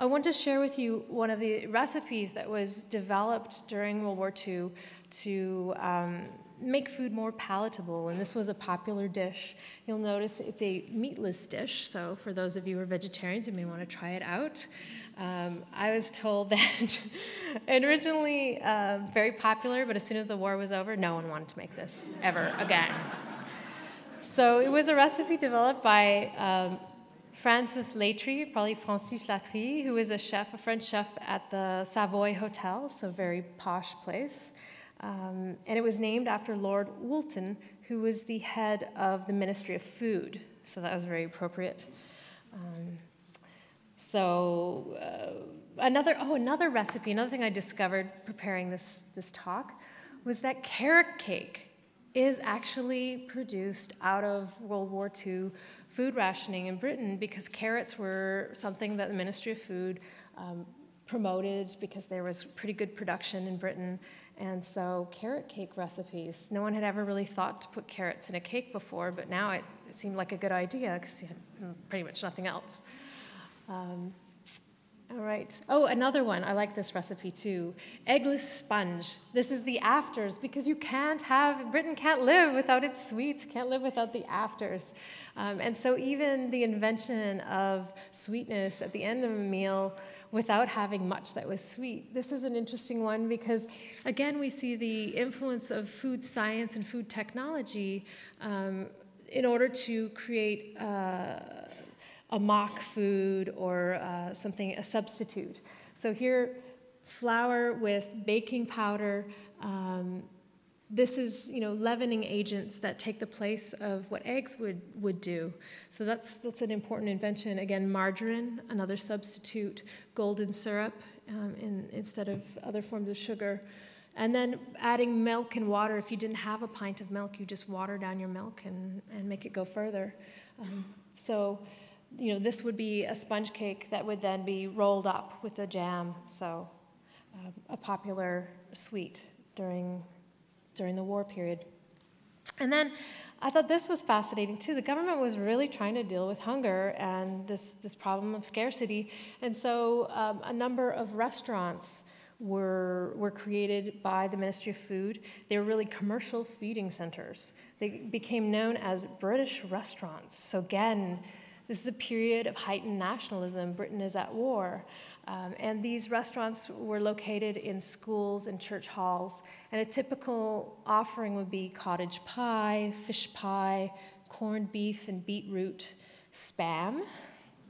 I want to share with you one of the recipes that was developed during World War II to um, make food more palatable, and this was a popular dish. You'll notice it's a meatless dish, so for those of you who are vegetarians, you may want to try it out. Um, I was told that it originally uh, very popular, but as soon as the war was over, no one wanted to make this ever again. so it was a recipe developed by um, Francis Latry, probably François Latry, who is a chef, a French chef at the Savoy Hotel, so very posh place. Um, and it was named after Lord Woolton, who was the head of the Ministry of Food. So that was very appropriate. Um, so uh, another, oh, another recipe, another thing I discovered preparing this, this talk was that carrot cake is actually produced out of World War II food rationing in Britain because carrots were something that the Ministry of Food um, promoted because there was pretty good production in Britain and so, carrot cake recipes. No one had ever really thought to put carrots in a cake before, but now it, it seemed like a good idea because you had pretty much nothing else. Um, all right. Oh, another one. I like this recipe too. Eggless sponge. This is the afters because you can't have, Britain can't live without its sweets, can't live without the afters. Um, and so, even the invention of sweetness at the end of a meal without having much that was sweet. This is an interesting one because, again, we see the influence of food science and food technology um, in order to create uh, a mock food or uh, something, a substitute. So here, flour with baking powder, um, this is you know leavening agents that take the place of what eggs would would do. So that's that's an important invention. Again margarine another substitute golden syrup um, in, instead of other forms of sugar. And then adding milk and water. If you didn't have a pint of milk you just water down your milk and, and make it go further. Um, so you know this would be a sponge cake that would then be rolled up with the jam so uh, a popular sweet during during the war period. And then I thought this was fascinating too. The government was really trying to deal with hunger and this, this problem of scarcity. And so um, a number of restaurants were, were created by the Ministry of Food. They were really commercial feeding centers. They became known as British restaurants. So, again, this is a period of heightened nationalism. Britain is at war. Um, and these restaurants were located in schools and church halls. And a typical offering would be cottage pie, fish pie, corned beef and beetroot, spam,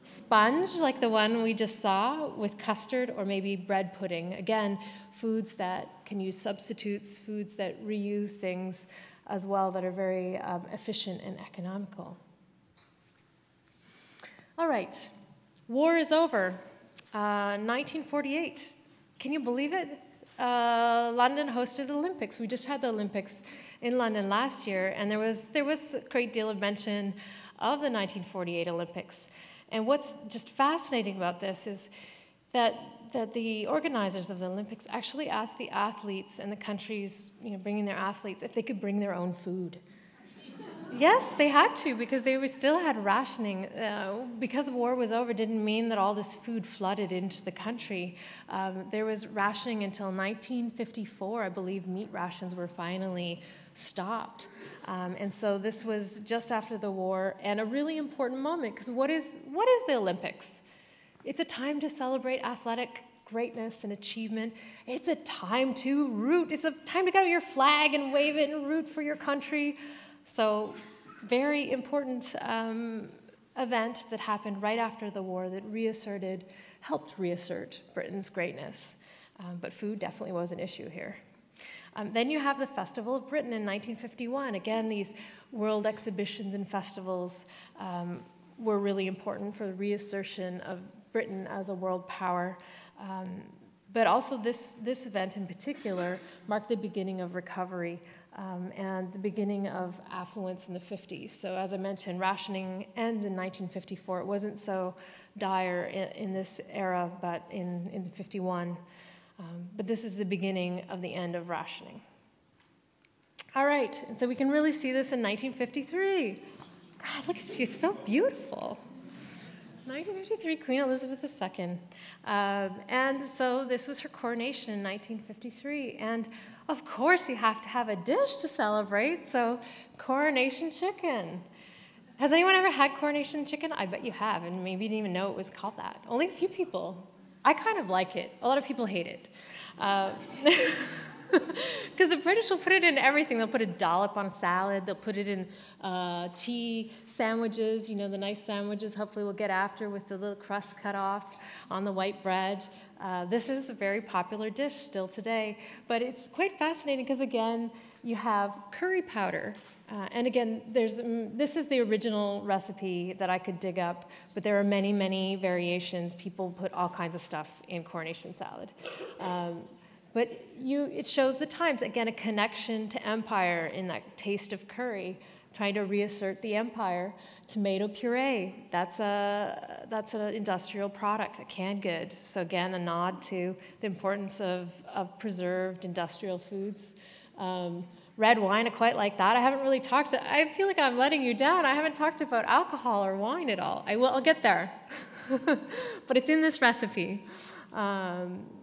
sponge, like the one we just saw, with custard, or maybe bread pudding. Again, foods that can use substitutes, foods that reuse things as well that are very um, efficient and economical. All right, war is over. 1948. Uh, Can you believe it? Uh, London hosted the Olympics. We just had the Olympics in London last year, and there was there was a great deal of mention of the 1948 Olympics. And what's just fascinating about this is that that the organizers of the Olympics actually asked the athletes and the countries, you know, bringing their athletes, if they could bring their own food. Yes, they had to because they were, still had rationing. Uh, because war was over, didn't mean that all this food flooded into the country. Um, there was rationing until 1954, I believe. Meat rations were finally stopped, um, and so this was just after the war and a really important moment because what is what is the Olympics? It's a time to celebrate athletic greatness and achievement. It's a time to root. It's a time to get out your flag and wave it and root for your country. So, very important um, event that happened right after the war that reasserted, helped reassert Britain's greatness. Um, but food definitely was an issue here. Um, then you have the Festival of Britain in 1951. Again, these world exhibitions and festivals um, were really important for the reassertion of Britain as a world power. Um, but also, this, this event in particular marked the beginning of recovery um, and the beginning of affluence in the 50s. So, as I mentioned, rationing ends in 1954. It wasn't so dire in, in this era, but in, in 51. Um, but this is the beginning of the end of rationing. All right, and so we can really see this in 1953. God, look at you, so beautiful. 1953, Queen Elizabeth II. Um, and so this was her coronation in 1953. And of course, you have to have a dish to celebrate, so coronation chicken. Has anyone ever had coronation chicken? I bet you have, and maybe you didn't even know it was called that. Only a few people. I kind of like it. A lot of people hate it. Uh, Because the British will put it in everything. They'll put a dollop on a salad. They'll put it in uh, tea sandwiches. You know, the nice sandwiches. Hopefully, we'll get after with the little crust cut off on the white bread. Uh, this is a very popular dish still today, but it's quite fascinating because, again, you have curry powder. Uh, and again, there's, um, this is the original recipe that I could dig up, but there are many, many variations. People put all kinds of stuff in coronation salad. Um, but you, it shows the times, again, a connection to empire in that taste of curry, trying to reassert the empire. Tomato puree, that's, a, that's an industrial product, a canned good. So again, a nod to the importance of, of preserved industrial foods. Um, red wine, I quite like that. I haven't really talked, to, I feel like I'm letting you down. I haven't talked about alcohol or wine at all. I will, I'll get there. but it's in this recipe. Um,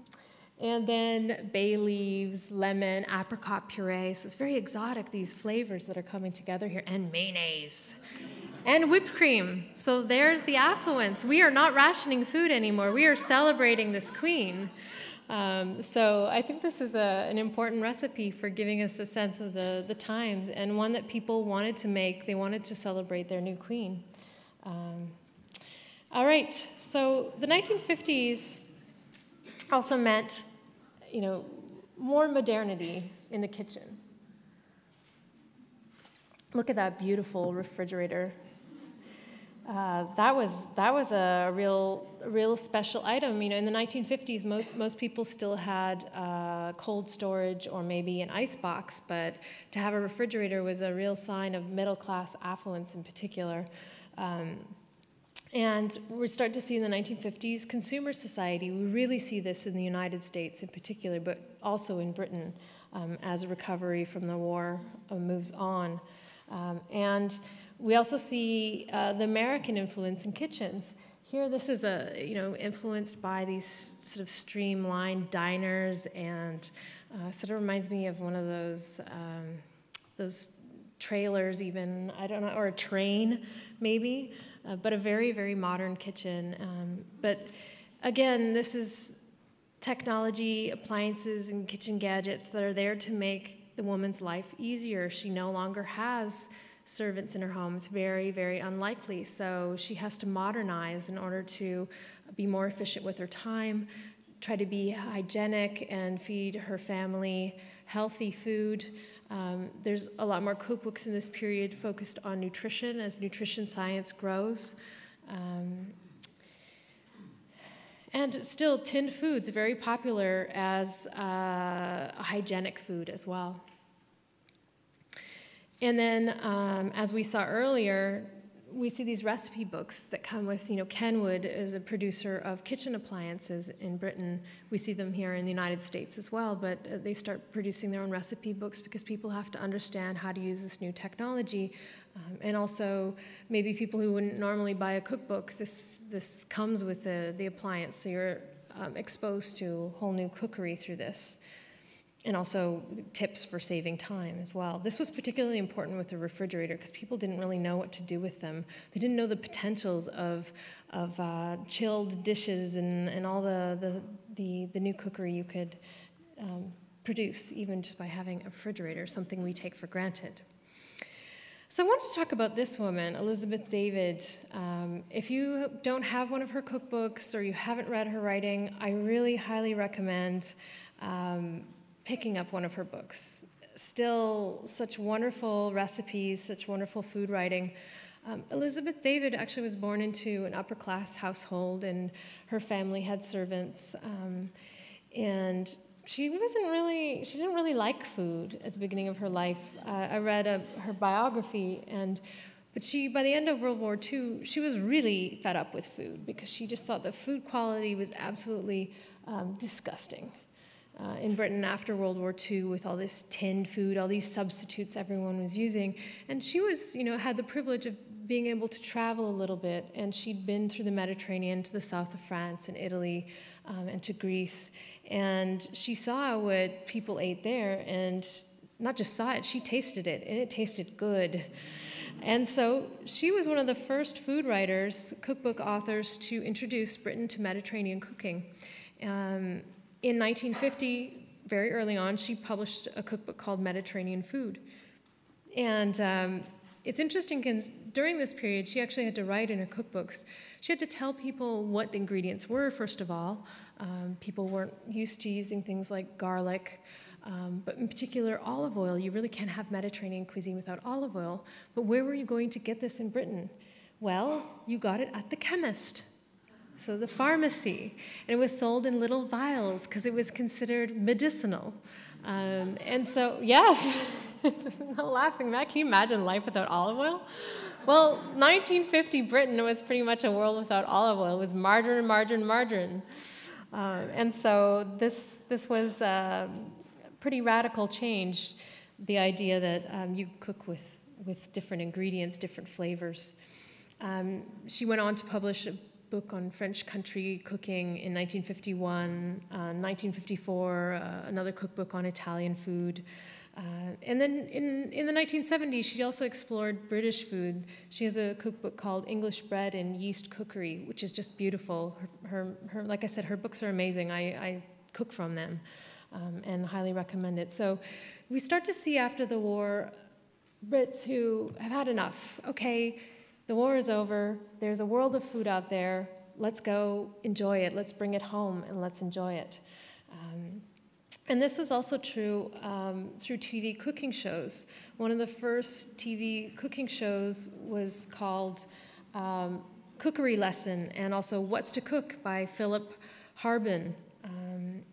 and then bay leaves, lemon, apricot puree. So it's very exotic, these flavors that are coming together here, and mayonnaise and whipped cream. So there's the affluence. We are not rationing food anymore. We are celebrating this queen. Um, so I think this is a, an important recipe for giving us a sense of the, the times and one that people wanted to make. They wanted to celebrate their new queen. Um, all right, so the 1950s also meant, you know, more modernity in the kitchen. Look at that beautiful refrigerator. Uh, that was that was a real real special item. You know, in the 1950s, mo- most people still had uh, cold storage or maybe an ice box, but to have a refrigerator was a real sign of middle class affluence in particular. Um, and we start to see in the 1950s consumer society. We really see this in the United States in particular, but also in Britain um, as recovery from the war uh, moves on. Um, and we also see uh, the American influence in kitchens. Here, this is a you know influenced by these sort of streamlined diners, and uh, sort of reminds me of one of those um, those trailers, even I don't know, or a train maybe, uh, but a very very modern kitchen. Um, but again, this is technology, appliances, and kitchen gadgets that are there to make the woman's life easier. She no longer has servants in her home. It's very, very unlikely. So she has to modernize in order to be more efficient with her time, try to be hygienic and feed her family healthy food. Um, there's a lot more cookbooks in this period focused on nutrition as nutrition science grows. Um, and still, tinned foods very popular as uh, a hygienic food as well. And then, um, as we saw earlier, we see these recipe books that come with, you know, Kenwood is a producer of kitchen appliances in Britain. We see them here in the United States as well, but uh, they start producing their own recipe books because people have to understand how to use this new technology um, and also, maybe people who wouldn't normally buy a cookbook, this, this comes with the, the appliance, so you're um, exposed to whole new cookery through this. And also tips for saving time as well. This was particularly important with the refrigerator because people didn't really know what to do with them. They didn't know the potentials of, of uh, chilled dishes and, and all the, the, the, the new cookery you could um, produce, even just by having a refrigerator, something we take for granted. So I want to talk about this woman, Elizabeth David. Um, if you don't have one of her cookbooks or you haven't read her writing, I really highly recommend um, picking up one of her books. Still, such wonderful recipes, such wonderful food writing. Um, Elizabeth David actually was born into an upper class household, and her family had servants. Um, and she wasn't really she didn't really like food at the beginning of her life uh, i read a, her biography and but she by the end of world war ii she was really fed up with food because she just thought the food quality was absolutely um, disgusting uh, in britain after world war ii with all this tinned food all these substitutes everyone was using and she was you know had the privilege of being able to travel a little bit and she'd been through the mediterranean to the south of france and italy um, and to greece and she saw what people ate there, and not just saw it, she tasted it, and it tasted good. And so she was one of the first food writers, cookbook authors, to introduce Britain to Mediterranean cooking. Um, in 1950, very early on, she published a cookbook called Mediterranean Food. And um, it's interesting because during this period, she actually had to write in her cookbooks. She had to tell people what the ingredients were, first of all, um, people weren't used to using things like garlic, um, but in particular, olive oil. You really can't have Mediterranean cuisine without olive oil. But where were you going to get this in Britain? Well, you got it at the chemist. So the pharmacy. And it was sold in little vials because it was considered medicinal. Um, and so, yes, no laughing, Matt. Can you imagine life without olive oil? Well, 1950 Britain was pretty much a world without olive oil. It was margarine, margarine, margarine. Uh, and so this, this was a pretty radical change, the idea that um, you cook with, with different ingredients, different flavors. Um, she went on to publish book on French country cooking in 1951, uh, 1954, uh, another cookbook on Italian food. Uh, and then in, in the 1970s, she also explored British food. She has a cookbook called English Bread and Yeast Cookery, which is just beautiful. Her, her, her like I said, her books are amazing. I, I cook from them um, and highly recommend it. So we start to see after the war Brits who have had enough. Okay, the war is over. There's a world of food out there. Let's go enjoy it. Let's bring it home and let's enjoy it. Um, And this is also true um, through TV cooking shows. One of the first TV cooking shows was called um, Cookery Lesson and also What's to Cook by Philip Harben. Um,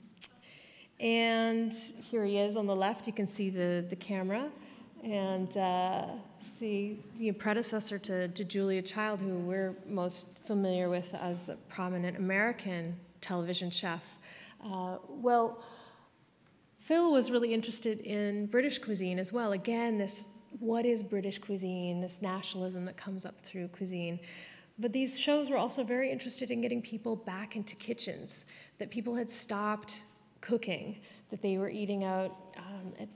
and here he is on the left. You can see the, the camera and uh, see the predecessor to, to Julia Child, who we're most familiar with as a prominent American television chef. Uh, well, Phil was really interested in British cuisine as well. Again, this what is British cuisine, this nationalism that comes up through cuisine. But these shows were also very interested in getting people back into kitchens, that people had stopped cooking, that they were eating out um, at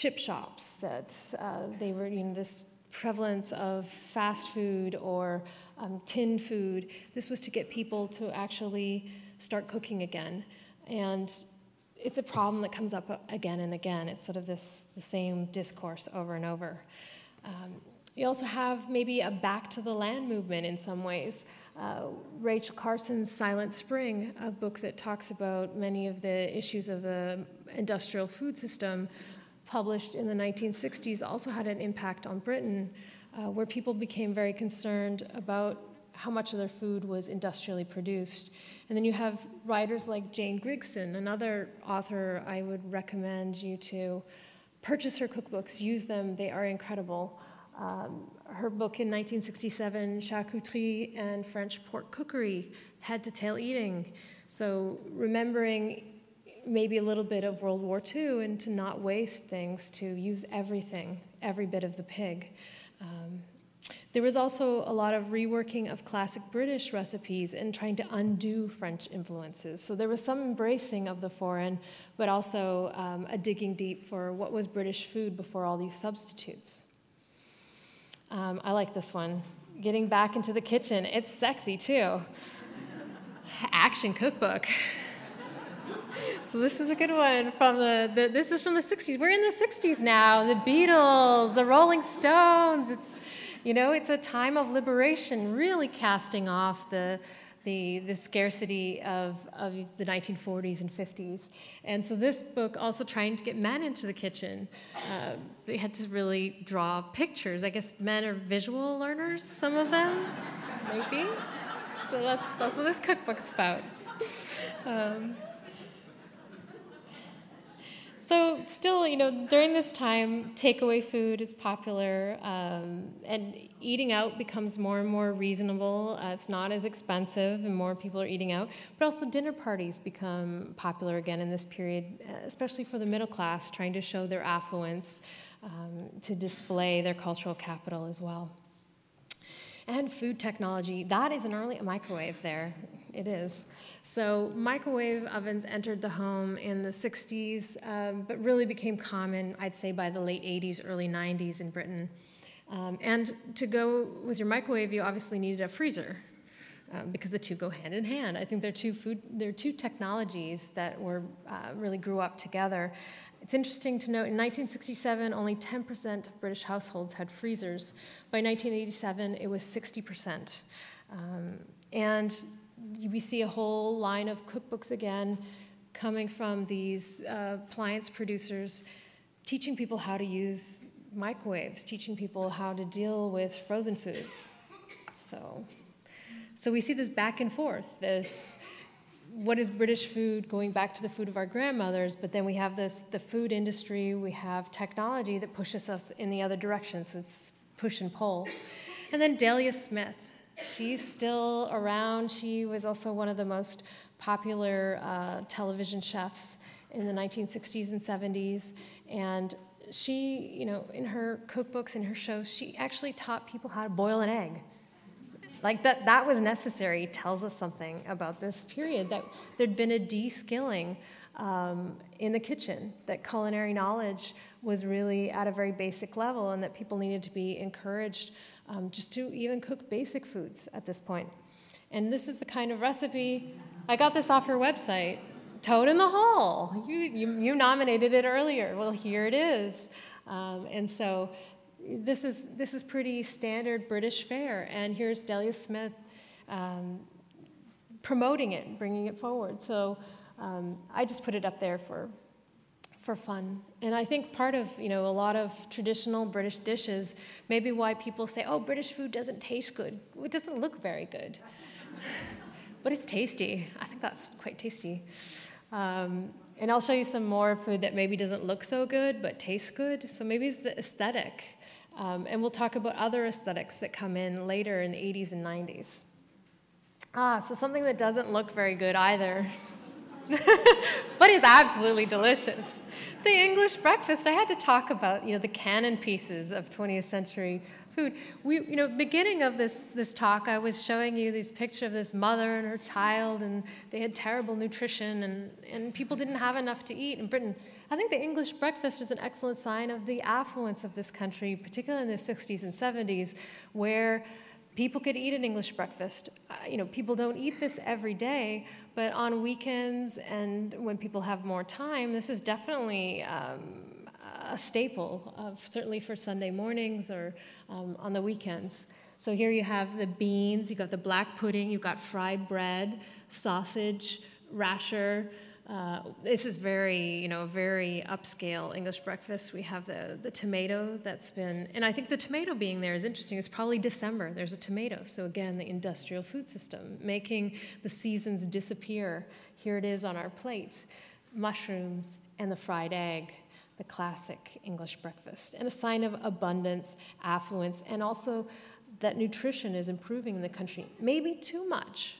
chip shops, that uh, they were eating this prevalence of fast food or um, tin food. This was to get people to actually start cooking again. And it's a problem that comes up again and again. It's sort of this the same discourse over and over. Um, you also have maybe a back to the land movement in some ways. Uh, Rachel Carson's Silent Spring, a book that talks about many of the issues of the industrial food system, published in the 1960s, also had an impact on Britain, uh, where people became very concerned about how much of their food was industrially produced. And then you have writers like Jane Grigson, another author I would recommend you to purchase her cookbooks, use them, they are incredible. Um, her book in 1967, Charcuterie and French Pork Cookery, head to tail eating. So remembering maybe a little bit of World War II and to not waste things, to use everything, every bit of the pig. Um, there was also a lot of reworking of classic British recipes and trying to undo French influences. So there was some embracing of the foreign, but also um, a digging deep for what was British food before all these substitutes. Um, I like this one. Getting back into the kitchen. It's sexy too. Action cookbook. so this is a good one from the, the, this is from the 60s we're in the 60s now the beatles the rolling stones it's you know, it's a time of liberation, really casting off the, the, the scarcity of, of the 1940s and 50s. And so this book also trying to get men into the kitchen. Uh, we had to really draw pictures. I guess men are visual learners, some of them, maybe. So that's, that's what this cookbook's about. Um, so still, you know, during this time, takeaway food is popular, um, and eating out becomes more and more reasonable. Uh, it's not as expensive, and more people are eating out. But also, dinner parties become popular again in this period, especially for the middle class, trying to show their affluence, um, to display their cultural capital as well. And food technology, that is an early microwave there. It is. So microwave ovens entered the home in the 60s, um, but really became common, I'd say, by the late 80s, early 90s in Britain. Um, and to go with your microwave, you obviously needed a freezer. Um, because the two go hand in hand. I think they're two food, they're two technologies that were uh, really grew up together. It's interesting to note in 1967, only 10% of British households had freezers. By 1987, it was 60%. Um, and we see a whole line of cookbooks again coming from these uh, appliance producers teaching people how to use microwaves, teaching people how to deal with frozen foods. So, so we see this back and forth, this what is British food going back to the food of our grandmothers, but then we have this the food industry, we have technology that pushes us in the other direction, so it's push and pull. And then Delia Smith, She's still around. She was also one of the most popular uh, television chefs in the 1960s and 70s. And she, you know, in her cookbooks and her shows, she actually taught people how to boil an egg. Like that, that was necessary, tells us something about this period, that there'd been a de-skilling um, in the kitchen, that culinary knowledge was really at a very basic level and that people needed to be encouraged um, just to even cook basic foods at this point. And this is the kind of recipe, I got this off her website, Toad in the Hole. You, you, you nominated it earlier. Well, here it is. Um, and so this is, this is pretty standard British fare. And here's Delia Smith um, promoting it, bringing it forward. So um, I just put it up there for for fun. And I think part of, you know, a lot of traditional British dishes, maybe why people say, oh, British food doesn't taste good. It doesn't look very good. but it's tasty. I think that's quite tasty. Um, and I'll show you some more food that maybe doesn't look so good but tastes good. So maybe it's the aesthetic. Um, and we'll talk about other aesthetics that come in later in the 80s and 90s. Ah, so something that doesn't look very good either, but it's absolutely delicious. The English breakfast, I had to talk about, you know, the canon pieces of 20th century food. We, you know, beginning of this, this talk, I was showing you these picture of this mother and her child, and they had terrible nutrition, and, and people didn't have enough to eat in Britain. I think the English breakfast is an excellent sign of the affluence of this country, particularly in the 60s and 70s, where people could eat an English breakfast. Uh, you know, people don't eat this every day, but on weekends and when people have more time, this is definitely um, a staple, of, certainly for Sunday mornings or um, on the weekends. So here you have the beans, you've got the black pudding, you've got fried bread, sausage, rasher. Uh, this is very, you know, very upscale English breakfast. We have the, the tomato that's been, and I think the tomato being there is interesting. It's probably December. There's a tomato. So again, the industrial food system, making the seasons disappear. Here it is on our plate. Mushrooms and the fried egg the classic English breakfast, and a sign of abundance, affluence, and also that nutrition is improving in the country. Maybe too much.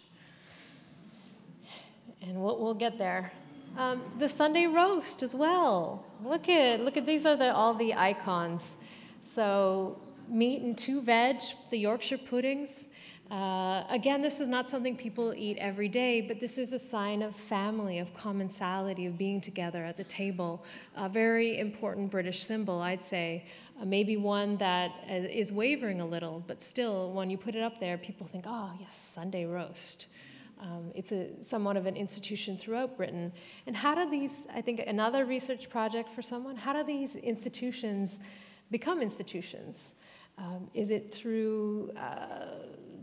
And we'll, we'll get there. Um, the Sunday roast as well. Look at look at these are the, all the icons. So meat and two veg, the Yorkshire puddings, uh, again, this is not something people eat every day, but this is a sign of family, of commensality, of being together at the table. A very important British symbol, I'd say. Uh, maybe one that uh, wavering a little, but still, when you put it up there, people think, oh, yes, Sunday roast. Um, it's a, somewhat of an institution throughout Britain. And how do these, I think another research project for someone, how do these institutions become institutions? Um, is it through uh,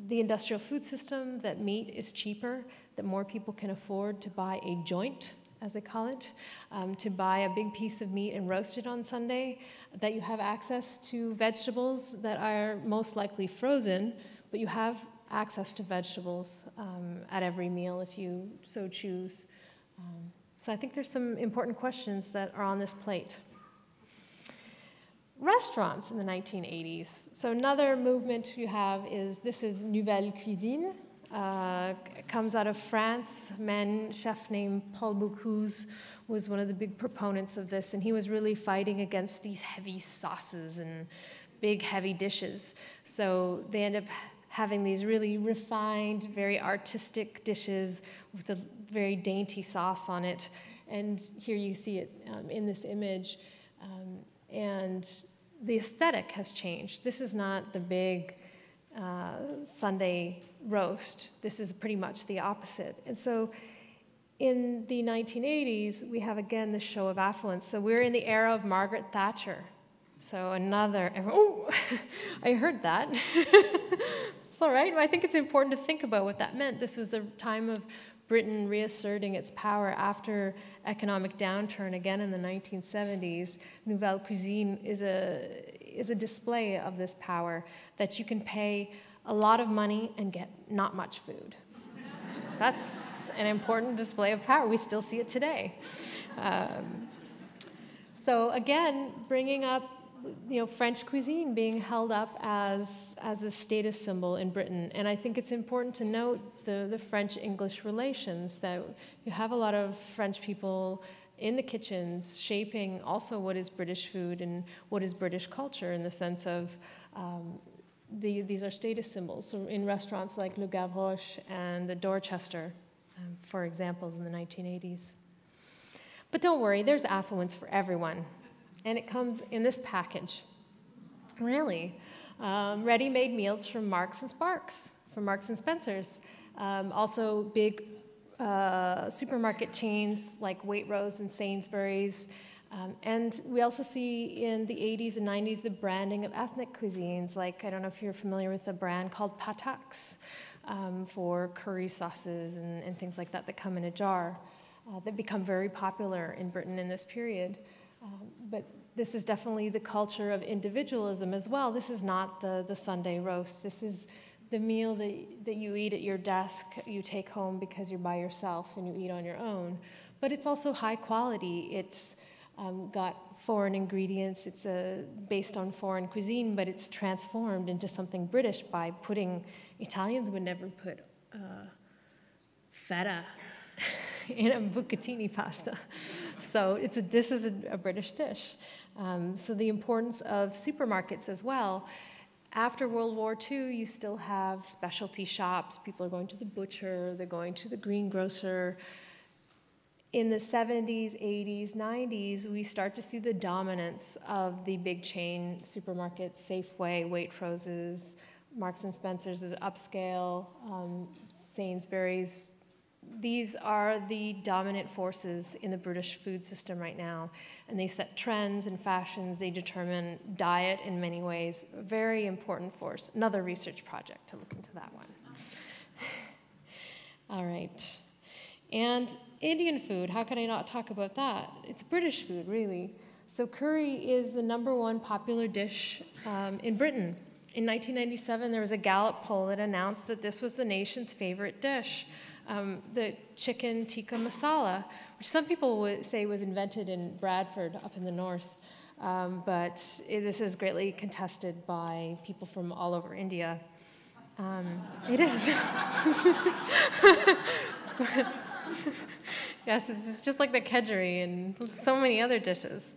the industrial food system that meat is cheaper, that more people can afford to buy a joint, as they call it, um, to buy a big piece of meat and roast it on Sunday, that you have access to vegetables that are most likely frozen, but you have access to vegetables um, at every meal if you so choose. Um, so I think there's some important questions that are on this plate restaurants in the 1980s. So another movement you have is this is Nouvelle Cuisine. Uh, comes out of France. A man, chef named Paul Bocuse, was one of the big proponents of this, and he was really fighting against these heavy sauces and big, heavy dishes. So they end up having these really refined, very artistic dishes with a very dainty sauce on it. And here you see it um, in this image. Um, and the aesthetic has changed. This is not the big uh, Sunday roast. This is pretty much the opposite. And so in the 1980s, we have again the show of affluence. So we're in the era of Margaret Thatcher. So another, oh, I heard that. it's all right. I think it's important to think about what that meant. This was a time of Britain reasserting its power after economic downturn again in the 1970s, Nouvelle Cuisine is a, is a display of this power that you can pay a lot of money and get not much food. That's an important display of power. We still see it today. Um, so again, bringing up you know, French cuisine being held up as, as a status symbol in Britain. And I think it's important to note the, the French English relations, that you have a lot of French people in the kitchens shaping also what is British food and what is British culture in the sense of um, the, these are status symbols. So in restaurants like Le Gavroche and the Dorchester, um, for examples in the 1980s. But don't worry, there's affluence for everyone and it comes in this package. Really. Um, ready-made meals from Marks and Sparks, from Marks and Spencer's. Um, also big uh, supermarket chains like Waitrose and Sainsbury's. Um, and we also see in the 80s and 90s the branding of ethnic cuisines, like I don't know if you're familiar with a brand called Patak's um, for curry sauces and, and, things like that that come in a jar. uh, that become very popular in Britain in this period. Um, but this is definitely the culture of individualism as well. This is not the, the Sunday roast. This is the meal that, that you eat at your desk, you take home because you're by yourself and you eat on your own. But it's also high quality. It's um, got foreign ingredients. It's a, based on foreign cuisine, but it's transformed into something British by putting, Italians would never put uh, feta in a bucatini pasta. So it's a, this is a, a British dish. Um, so the importance of supermarkets as well. After World War II, you still have specialty shops. People are going to the butcher, they're going to the greengrocer. In the 70s, 80s, 90s, we start to see the dominance of the big chain supermarkets, Safeway, Waitrose's, Marks and Spencer's is upscale, um, Sainsbury's, these are the dominant forces in the British food system right now, and they set trends and fashions. They determine diet in many ways. A very important force. Another research project to look into that one. All right. And Indian food, how can I not talk about that? It's British food, really. So, curry is the number one popular dish um, in Britain. In 1997, there was a Gallup poll that announced that this was the nation's favorite dish um, the chicken tikka masala, which some people would say was invented in Bradford up in the north. Um, but it, this is greatly contested by people from all over India. Um, it is. yes, it's, just like the kedgeree and so many other dishes.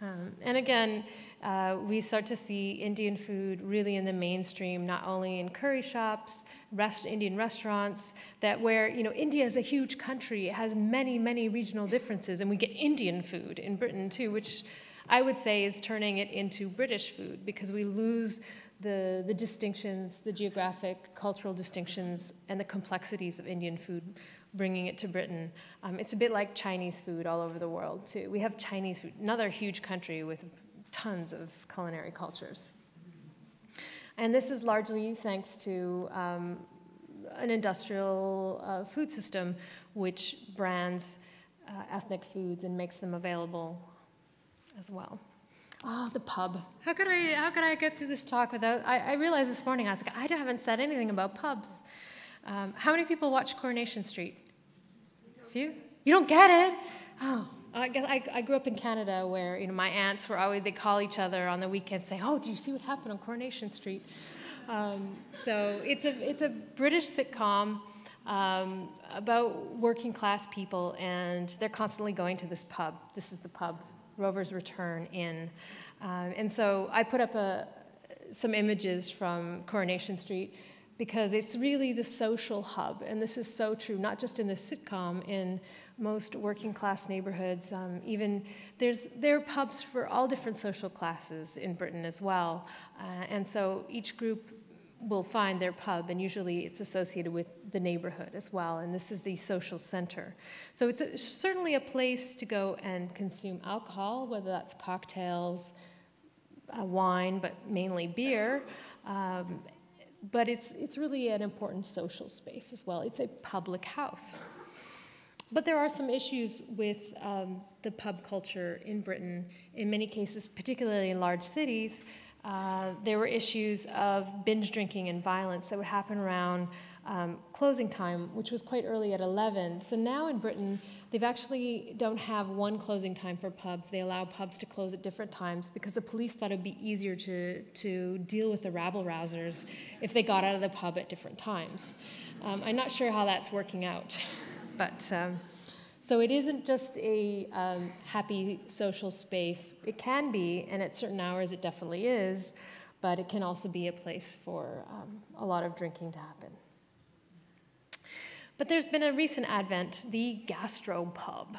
Um, and again, uh, we start to see Indian food really in the mainstream, not only in curry shops, rest, Indian restaurants, that where, you know, India is a huge country. It has many, many regional differences, and we get Indian food in Britain too, which I would say is turning it into British food because we lose the, the distinctions, the geographic, cultural distinctions, and the complexities of Indian food, bringing it to Britain. Um, it's a bit like Chinese food all over the world, too. We have Chinese food, another huge country with tons of culinary cultures. And this is largely thanks to um, an industrial uh, food system which brands uh, ethnic foods and makes them available as well. Oh, the pub. How could I, how could I get through this talk without, I, I realized this morning, I was like, I haven't said anything about pubs. Um, how many people watch Coronation Street? A few? You don't get it? Oh, I, I, grew up in Canada where you know my aunts were always they call each other on the weekend saying, "Oh, do you see what happened on Coronation Street?" Um, so it's a it's a British sitcom um, about working class people, and they're constantly going to this pub. This is the pub, Rover's Return Inn, um, and so I put up a, some images from Coronation Street because it's really the social hub, and this is so true, not just in the sitcom in most working class neighborhoods. Um, even there's there are pubs for all different social classes in Britain as well, uh, and so each group will find their pub, and usually it's associated with the neighborhood as well. And this is the social center, so it's a, certainly a place to go and consume alcohol, whether that's cocktails, uh, wine, but mainly beer. Um, but it's, it's really an important social space as well. It's a public house. But there are some issues with um, the pub culture in Britain. In many cases, particularly in large cities, uh, there were issues of binge drinking and violence that would happen around um, closing time, which was quite early at 11. So now in Britain, they've actually don't have one closing time for pubs. They allow pubs to close at different times because the police thought it'd be easier to, to deal with the rabble rousers if they got out of the pub at different times. Um, I'm not sure how that's working out. But um, so it isn't just a um, happy social space. It can be, and at certain hours it definitely is, but it can also be a place for um, a lot of drinking to happen. But there's been a recent advent, the gastropub.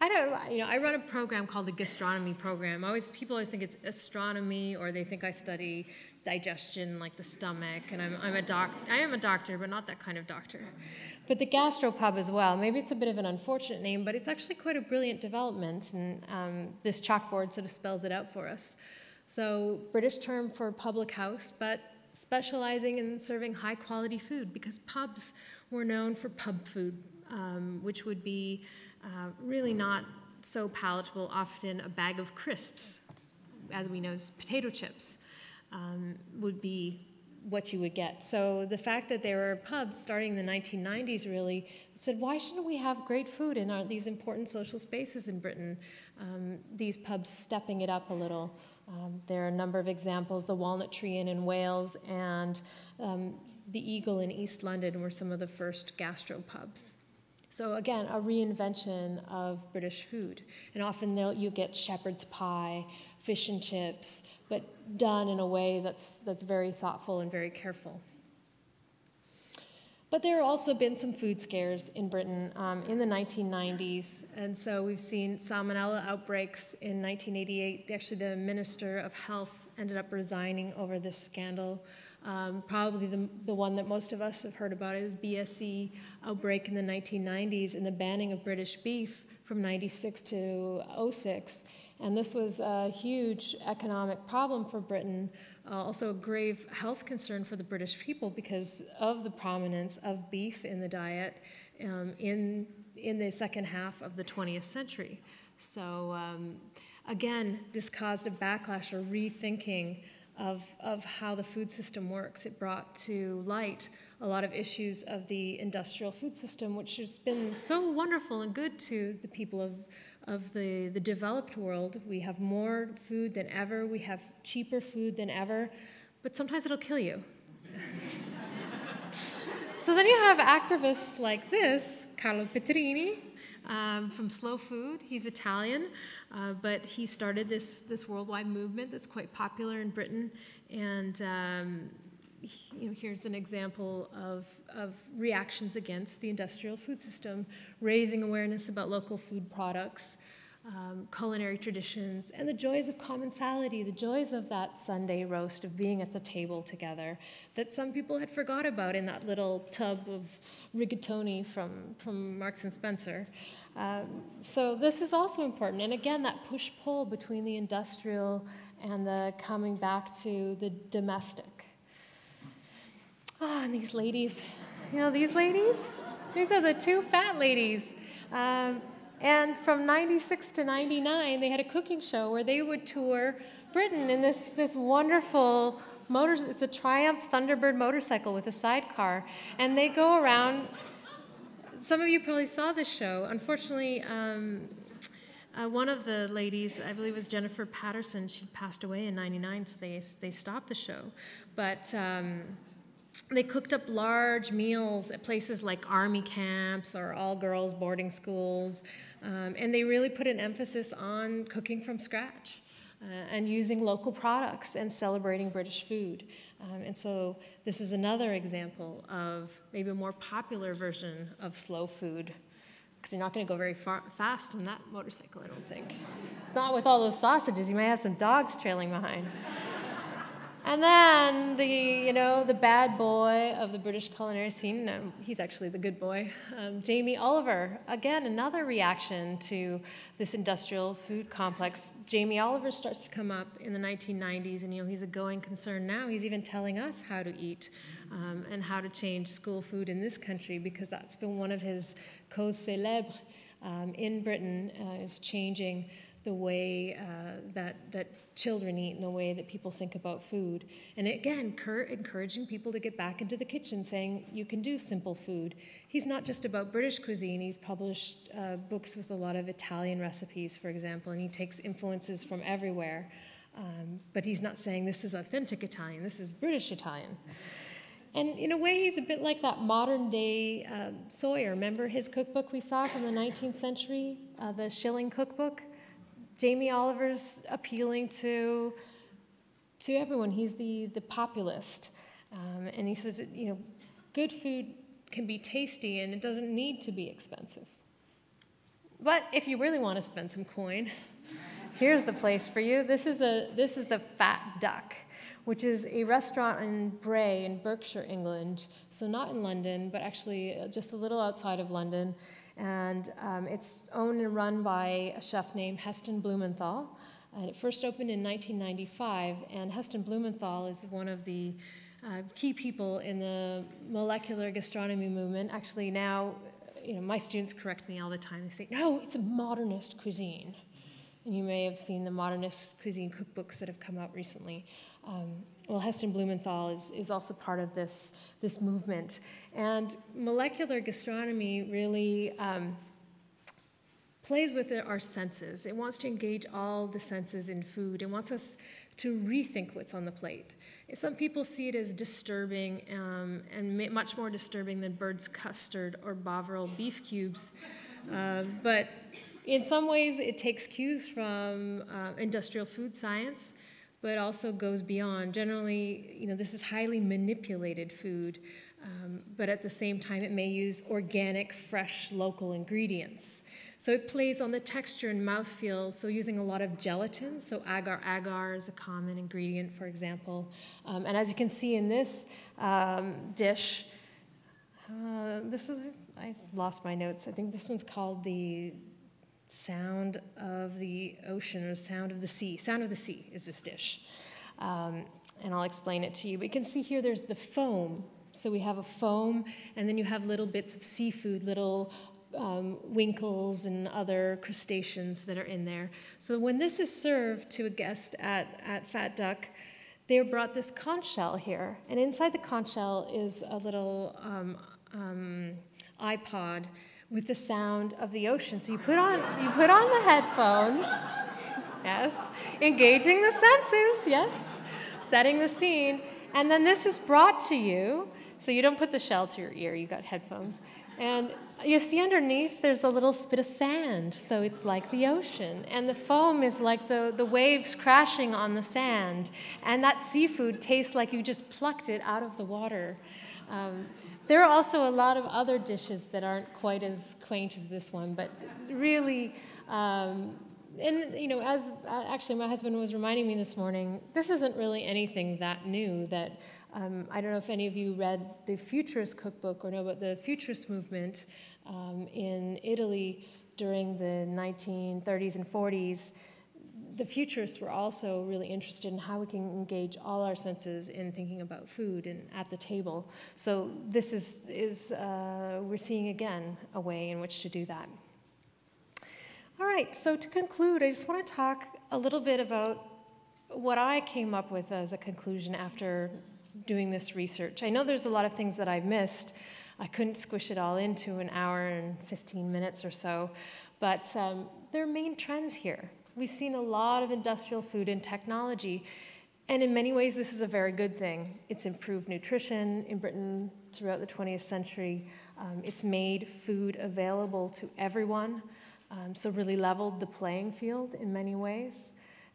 I don't, you know, I run a program called the gastronomy program. Always, people always think it's astronomy, or they think I study digestion, like the stomach, and I'm, I'm a doc, I am a doctor, but not that kind of doctor. But the gastropub as well, maybe it's a bit of an unfortunate name, but it's actually quite a brilliant development, and um, this chalkboard sort of spells it out for us. So, British term for public house, but specializing in serving high quality food because pubs were known for pub food um, which would be uh, really not so palatable, often a bag of crisps, as we know, as potato chips, um, would be what you would get. So the fact that there were pubs starting in the 1990s really said, why shouldn't we have great food in our, these important social spaces in Britain? Um, these pubs stepping it up a little. Um, there are a number of examples. The Walnut Tree Inn in Wales and um, the Eagle in East London were some of the first gastropubs. So again, a reinvention of British food. And often you get shepherd's pie, fish and chips, but done in a way that's, that's very thoughtful and very careful. But there have also been some food scares in Britain um, in the 1990s. And so we've seen salmonella outbreaks in 1988. Actually, the Minister of Health ended up resigning over this scandal. Um, probably the, the one that most of us have heard about is BSE outbreak in the 1990s and the banning of British beef from 96 to 06. And this was a huge economic problem for Britain, uh, also a grave health concern for the British people because of the prominence of beef in the diet um, in, in the second half of the 20th century. So, um, again, this caused a backlash, a rethinking of, of how the food system works. It brought to light a lot of issues of the industrial food system, which has been so wonderful and good to the people of, of the, the developed world. We have more food than ever, we have cheaper food than ever, but sometimes it'll kill you. so then you have activists like this, Carlo Petrini. Um, from Slow Food. He's Italian, uh, but he started this, this worldwide movement that's quite popular in Britain. And um, you know, here's an example of, of reactions against the industrial food system, raising awareness about local food products, um, culinary traditions, and the joys of commensality, the joys of that Sunday roast, of being at the table together, that some people had forgot about in that little tub of rigatoni from, from Marks and Spencer. Um, so this is also important. And again, that push-pull between the industrial and the coming back to the domestic. Oh, and these ladies, you know, these ladies, these are the two fat ladies. Um, and from 96 to 99, they had a cooking show where they would tour Britain in this, this wonderful motor, it's a Triumph Thunderbird motorcycle with a sidecar. And they go around, some of you probably saw this show. Unfortunately, um, uh, one of the ladies, I believe was Jennifer Paterson, she passed away in 99, so they, they stopped the show. But um, they cooked up large meals at places like army camps or all girls boarding schools, um, and they really put an emphasis on cooking from scratch uh, and using local products and celebrating British food. Um, and so this is another example of maybe a more popular version of slow food because you're not going to go very far, fast on that motorcycle, I don't think. It's not with all those sausages. You might have some dogs trailing behind. And then the, you know, the bad boy of the British culinary scene, no, he's actually the good boy, um, Jamie Oliver. Again, another reaction to this industrial food complex. Jamie Oliver starts to come up in the 1990s, and you know, he's a going concern now. He's even telling us how to eat um, and how to change school food in this country because that's been one of his causes célèbres um, in Britain, uh, is changing the way uh, that, that children eat and the way that people think about food. And again, encouraging people to get back into the kitchen, saying you can do simple food. He's not just about British cuisine, he's published uh, books with a lot of Italian recipes, for example, and he takes influences from everywhere. Um, but he's not saying this is authentic Italian, this is British Italian. And in a way, he's a bit like that modern day uh, Soyer. Remember his cookbook we saw from the 19th century, uh, the Shilling cookbook? Jamie Oliver's appealing to, to everyone. He's the, the populist. Um, and he says, that, you know, good food can be tasty and it doesn't need to be expensive. But if you really want to spend some coin, here's the place for you. This is, a, this is the Fat Duck, which is a restaurant in Bray in Berkshire, England. So not in London, but actually just a little outside of London. And um, it's owned and run by a chef named Heston Blumenthal. And it first opened in 1995, and Heston Blumenthal is one of the uh, key people in the molecular gastronomy movement. Actually, now you know, my students correct me all the time. They say, no, it's a modernist cuisine. And you may have seen the modernist cuisine cookbooks that have come out recently. Um, well, Heston Blumenthal is, is also part of this, this movement. And molecular gastronomy really um, plays with our senses. It wants to engage all the senses in food. It wants us to rethink what's on the plate. Some people see it as disturbing um, and much more disturbing than bird's custard or Bovril beef cubes. Uh, but in some ways, it takes cues from uh, industrial food science, but also goes beyond. Generally, you know, this is highly manipulated food, um, but at the same time, it may use organic, fresh, local ingredients. So it plays on the texture and mouthfeel, so using a lot of gelatin. So agar agar is a common ingredient, for example. Um, and as you can see in this um, dish, uh, this is, I lost my notes. I think this one's called the sound of the ocean or sound of the sea. Sound of the sea is this dish. Um, and I'll explain it to you. But you can see here there's the foam. So we have a foam, and then you have little bits of seafood, little um, winkles and other crustaceans that are in there. So when this is served to a guest at, at Fat Duck, they're brought this conch shell here. And inside the conch shell is a little um, um, iPod with the sound of the ocean. So you put on, you put on the headphones, yes, engaging the senses, yes, setting the scene. And then this is brought to you. So you don't put the shell to your ear, you got headphones. And you see underneath there's a little spit of sand, so it's like the ocean. And the foam is like the, the waves crashing on the sand. And that seafood tastes like you just plucked it out of the water. Um, there are also a lot of other dishes that aren't quite as quaint as this one, but really, um, and you know, as uh, actually my husband was reminding me this morning, this isn't really anything that new that um, I don't know if any of you read the Futurist cookbook or know about the Futurist movement um, in Italy during the 1930s and 40s. The futurists were also really interested in how we can engage all our senses in thinking about food and at the table. So this is, is uh, we're seeing again a way in which to do that. All right, so to conclude, I just want to talk a little bit about what I came up with as a conclusion after doing this research. I know there's a lot of things that I've missed. I couldn't squish it all into an hour and 15 minutes or so, but um, there are main trends here. We've seen a lot of industrial food and technology, and in many ways, this is a very good thing. It's improved nutrition in Britain throughout the 20th century. Um, it's made food available to everyone, um, so really leveled the playing field in many ways.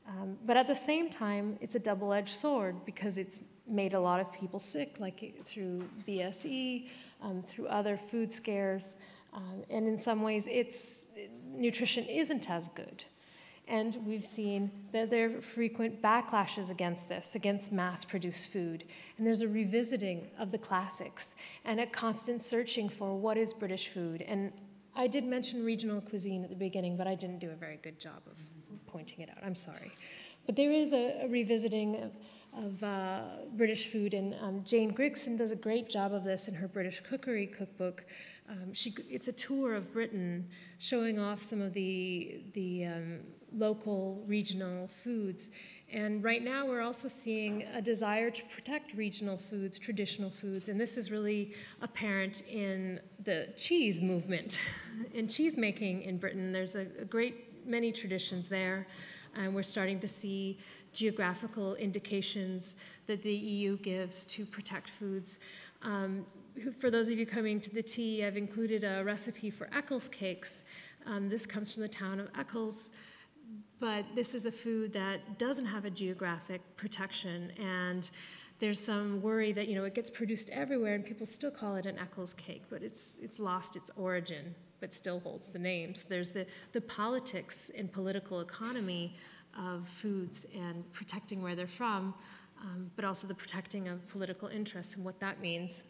Um, but at the same time, it's a double edged sword because it's made a lot of people sick, like through BSE, um, through other food scares. Um, and in some ways, it's, nutrition isn't as good. And we've seen that there are frequent backlashes against this, against mass produced food. And there's a revisiting of the classics and a constant searching for what is British food. And I did mention regional cuisine at the beginning, but I didn't do a very good job of pointing it out. I'm sorry. But there is a, a revisiting of of uh, British food, and um, Jane Grigson does a great job of this in her British Cookery Cookbook. Um, she, it's a tour of Britain showing off some of the, the um, local regional foods. And right now, we're also seeing a desire to protect regional foods, traditional foods, and this is really apparent in the cheese movement. in cheese making in Britain, there's a, a great many traditions there, and we're starting to see geographical indications that the EU gives to protect foods. Um, for those of you coming to the tea, I've included a recipe for Eccles cakes. Um, this comes from the town of Eccles, but this is a food that doesn't have a geographic protection, and there's some worry that you know it gets produced everywhere and people still call it an Eccles cake, but it's it's lost its origin, but still holds the name. So there's the the politics and political economy of foods and protecting where they're from, um, but also the protecting of political interests and what that means.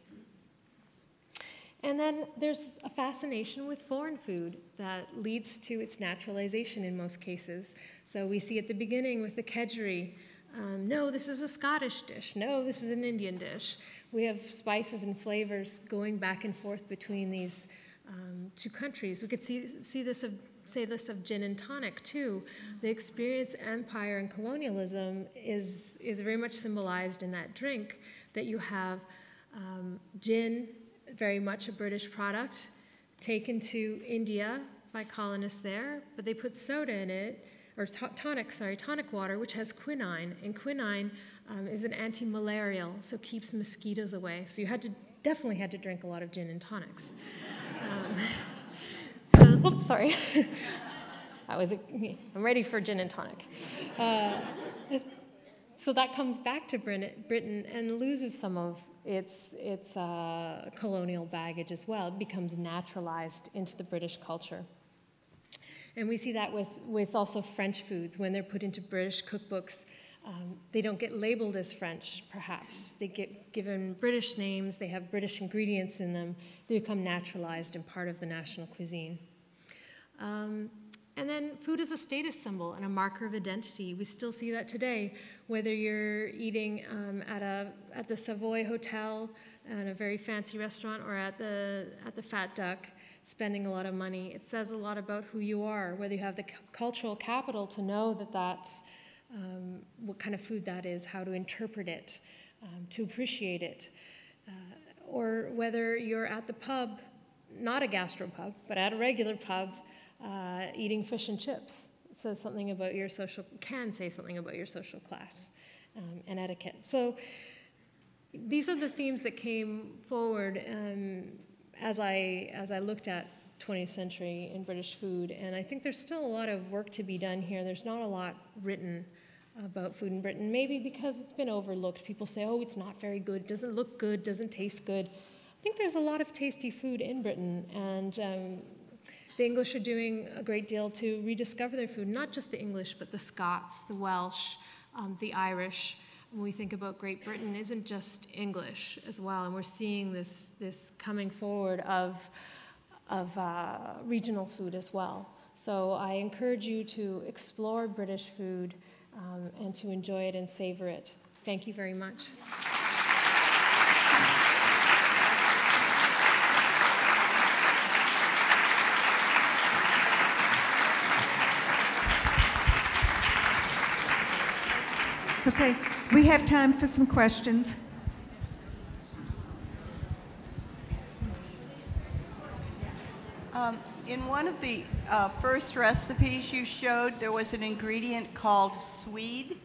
And then there's a fascination with foreign food that leads to its naturalization in most cases. So we see at the beginning with the kedgeree, um, no, this is a Scottish dish. No, this is an Indian dish. We have spices and flavors going back and forth between these um, to countries. We could see, see this of, say this of gin and tonic too. The experience empire and colonialism is, is very much symbolized in that drink that you have um, gin, very much a British product, taken to India by colonists there, but they put soda in it, or tonic, sorry, tonic water, which has quinine, and quinine um, is an anti-malarial, so keeps mosquitoes away. So you had to definitely had to drink a lot of gin and tonics. Um, so, oops, sorry. I was, I'm ready for gin and tonic. Uh, so that comes back to Britain and loses some of its, its colonial baggage as well. It becomes naturalized into the British culture. And we see that with, with also French foods. When they're put into British cookbooks, um, they don't get labeled as French, perhaps. They get given British names, they have British ingredients in them, they become naturalized and part of the national cuisine. Um, and then food is a status symbol and a marker of identity. We still see that today, whether you're eating um, at, a, at the Savoy Hotel, at a very fancy restaurant, or at the, at the Fat Duck, spending a lot of money. It says a lot about who you are, whether you have the cultural capital to know that that's um, what kind of food that is, how to interpret it, um, to appreciate it, uh, or whether you're at the pub, not a gastropub, but at a regular pub, uh, eating fish and chips. Says something about your social, can say something about your social class um, and etiquette. So these are the themes that came forward um, as I as I looked at 20th century in British food, and I think there's still a lot of work to be done here. There's not a lot written about food in Britain, maybe because it's been overlooked. People say, oh, it's not very good, doesn't look good, doesn't taste good. I think there's a lot of tasty food in Britain, and um, the English are doing a great deal to rediscover their food, not just the English, but the Scots, the Welsh, um, the Irish. When we think about Great Britain, isn't just English as well, and we're seeing this, this coming forward of, of uh, regional food as well. So I encourage you to explore British food um, and to enjoy it and savor it. Thank you very much. Okay, we have time for some questions. Um, in one of the uh, first recipes you showed, there was an ingredient called swede.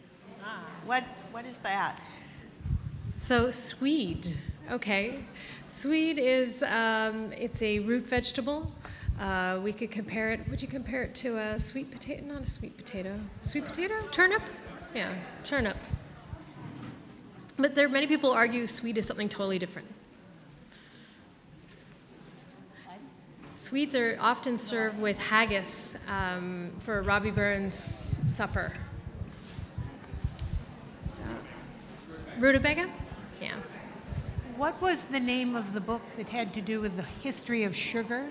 Ah. What, what is that? So swede, okay. Swede is, um, it's a root vegetable. Uh, we could compare it, would you compare it to a sweet potato? Not a sweet potato. Sweet potato? Turnip? Yeah, turnip. But there, many people argue swede is something totally different. Swedes are often served with haggis um, for Robbie Burns' supper. Uh, rutabaga? Yeah. What was the name of the book that had to do with the history of sugar?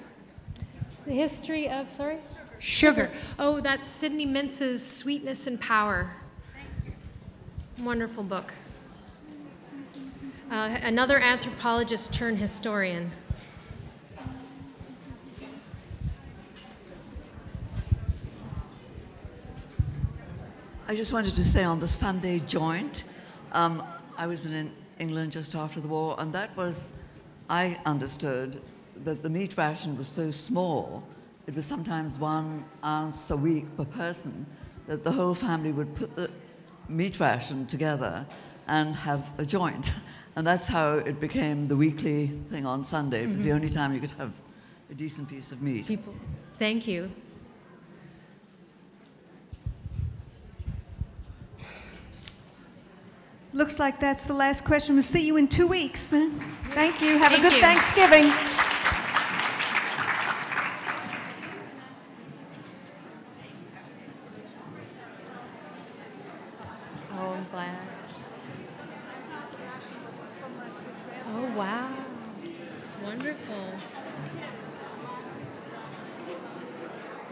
The history of, sorry? Sugar. Oh, that's Sidney Mintz's Sweetness and Power. Wonderful book. Uh, another anthropologist turned historian. I just wanted to say on the Sunday joint, um, I was in England just after the war, and that was, I understood that the meat ration was so small, it was sometimes one ounce a week per person, that the whole family would put the meat ration together and have a joint. And that's how it became the weekly thing on Sunday. It was mm -hmm. the only time you could have a decent piece of meat. People, thank you. Looks like that's the last question. We'll see you in two weeks. Thank you. Have Thank a good you. Thanksgiving. Oh, I'm glad. Oh, wow. Wonderful.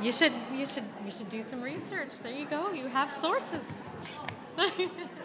You should, you should, you should do some research. There you go. You have sources.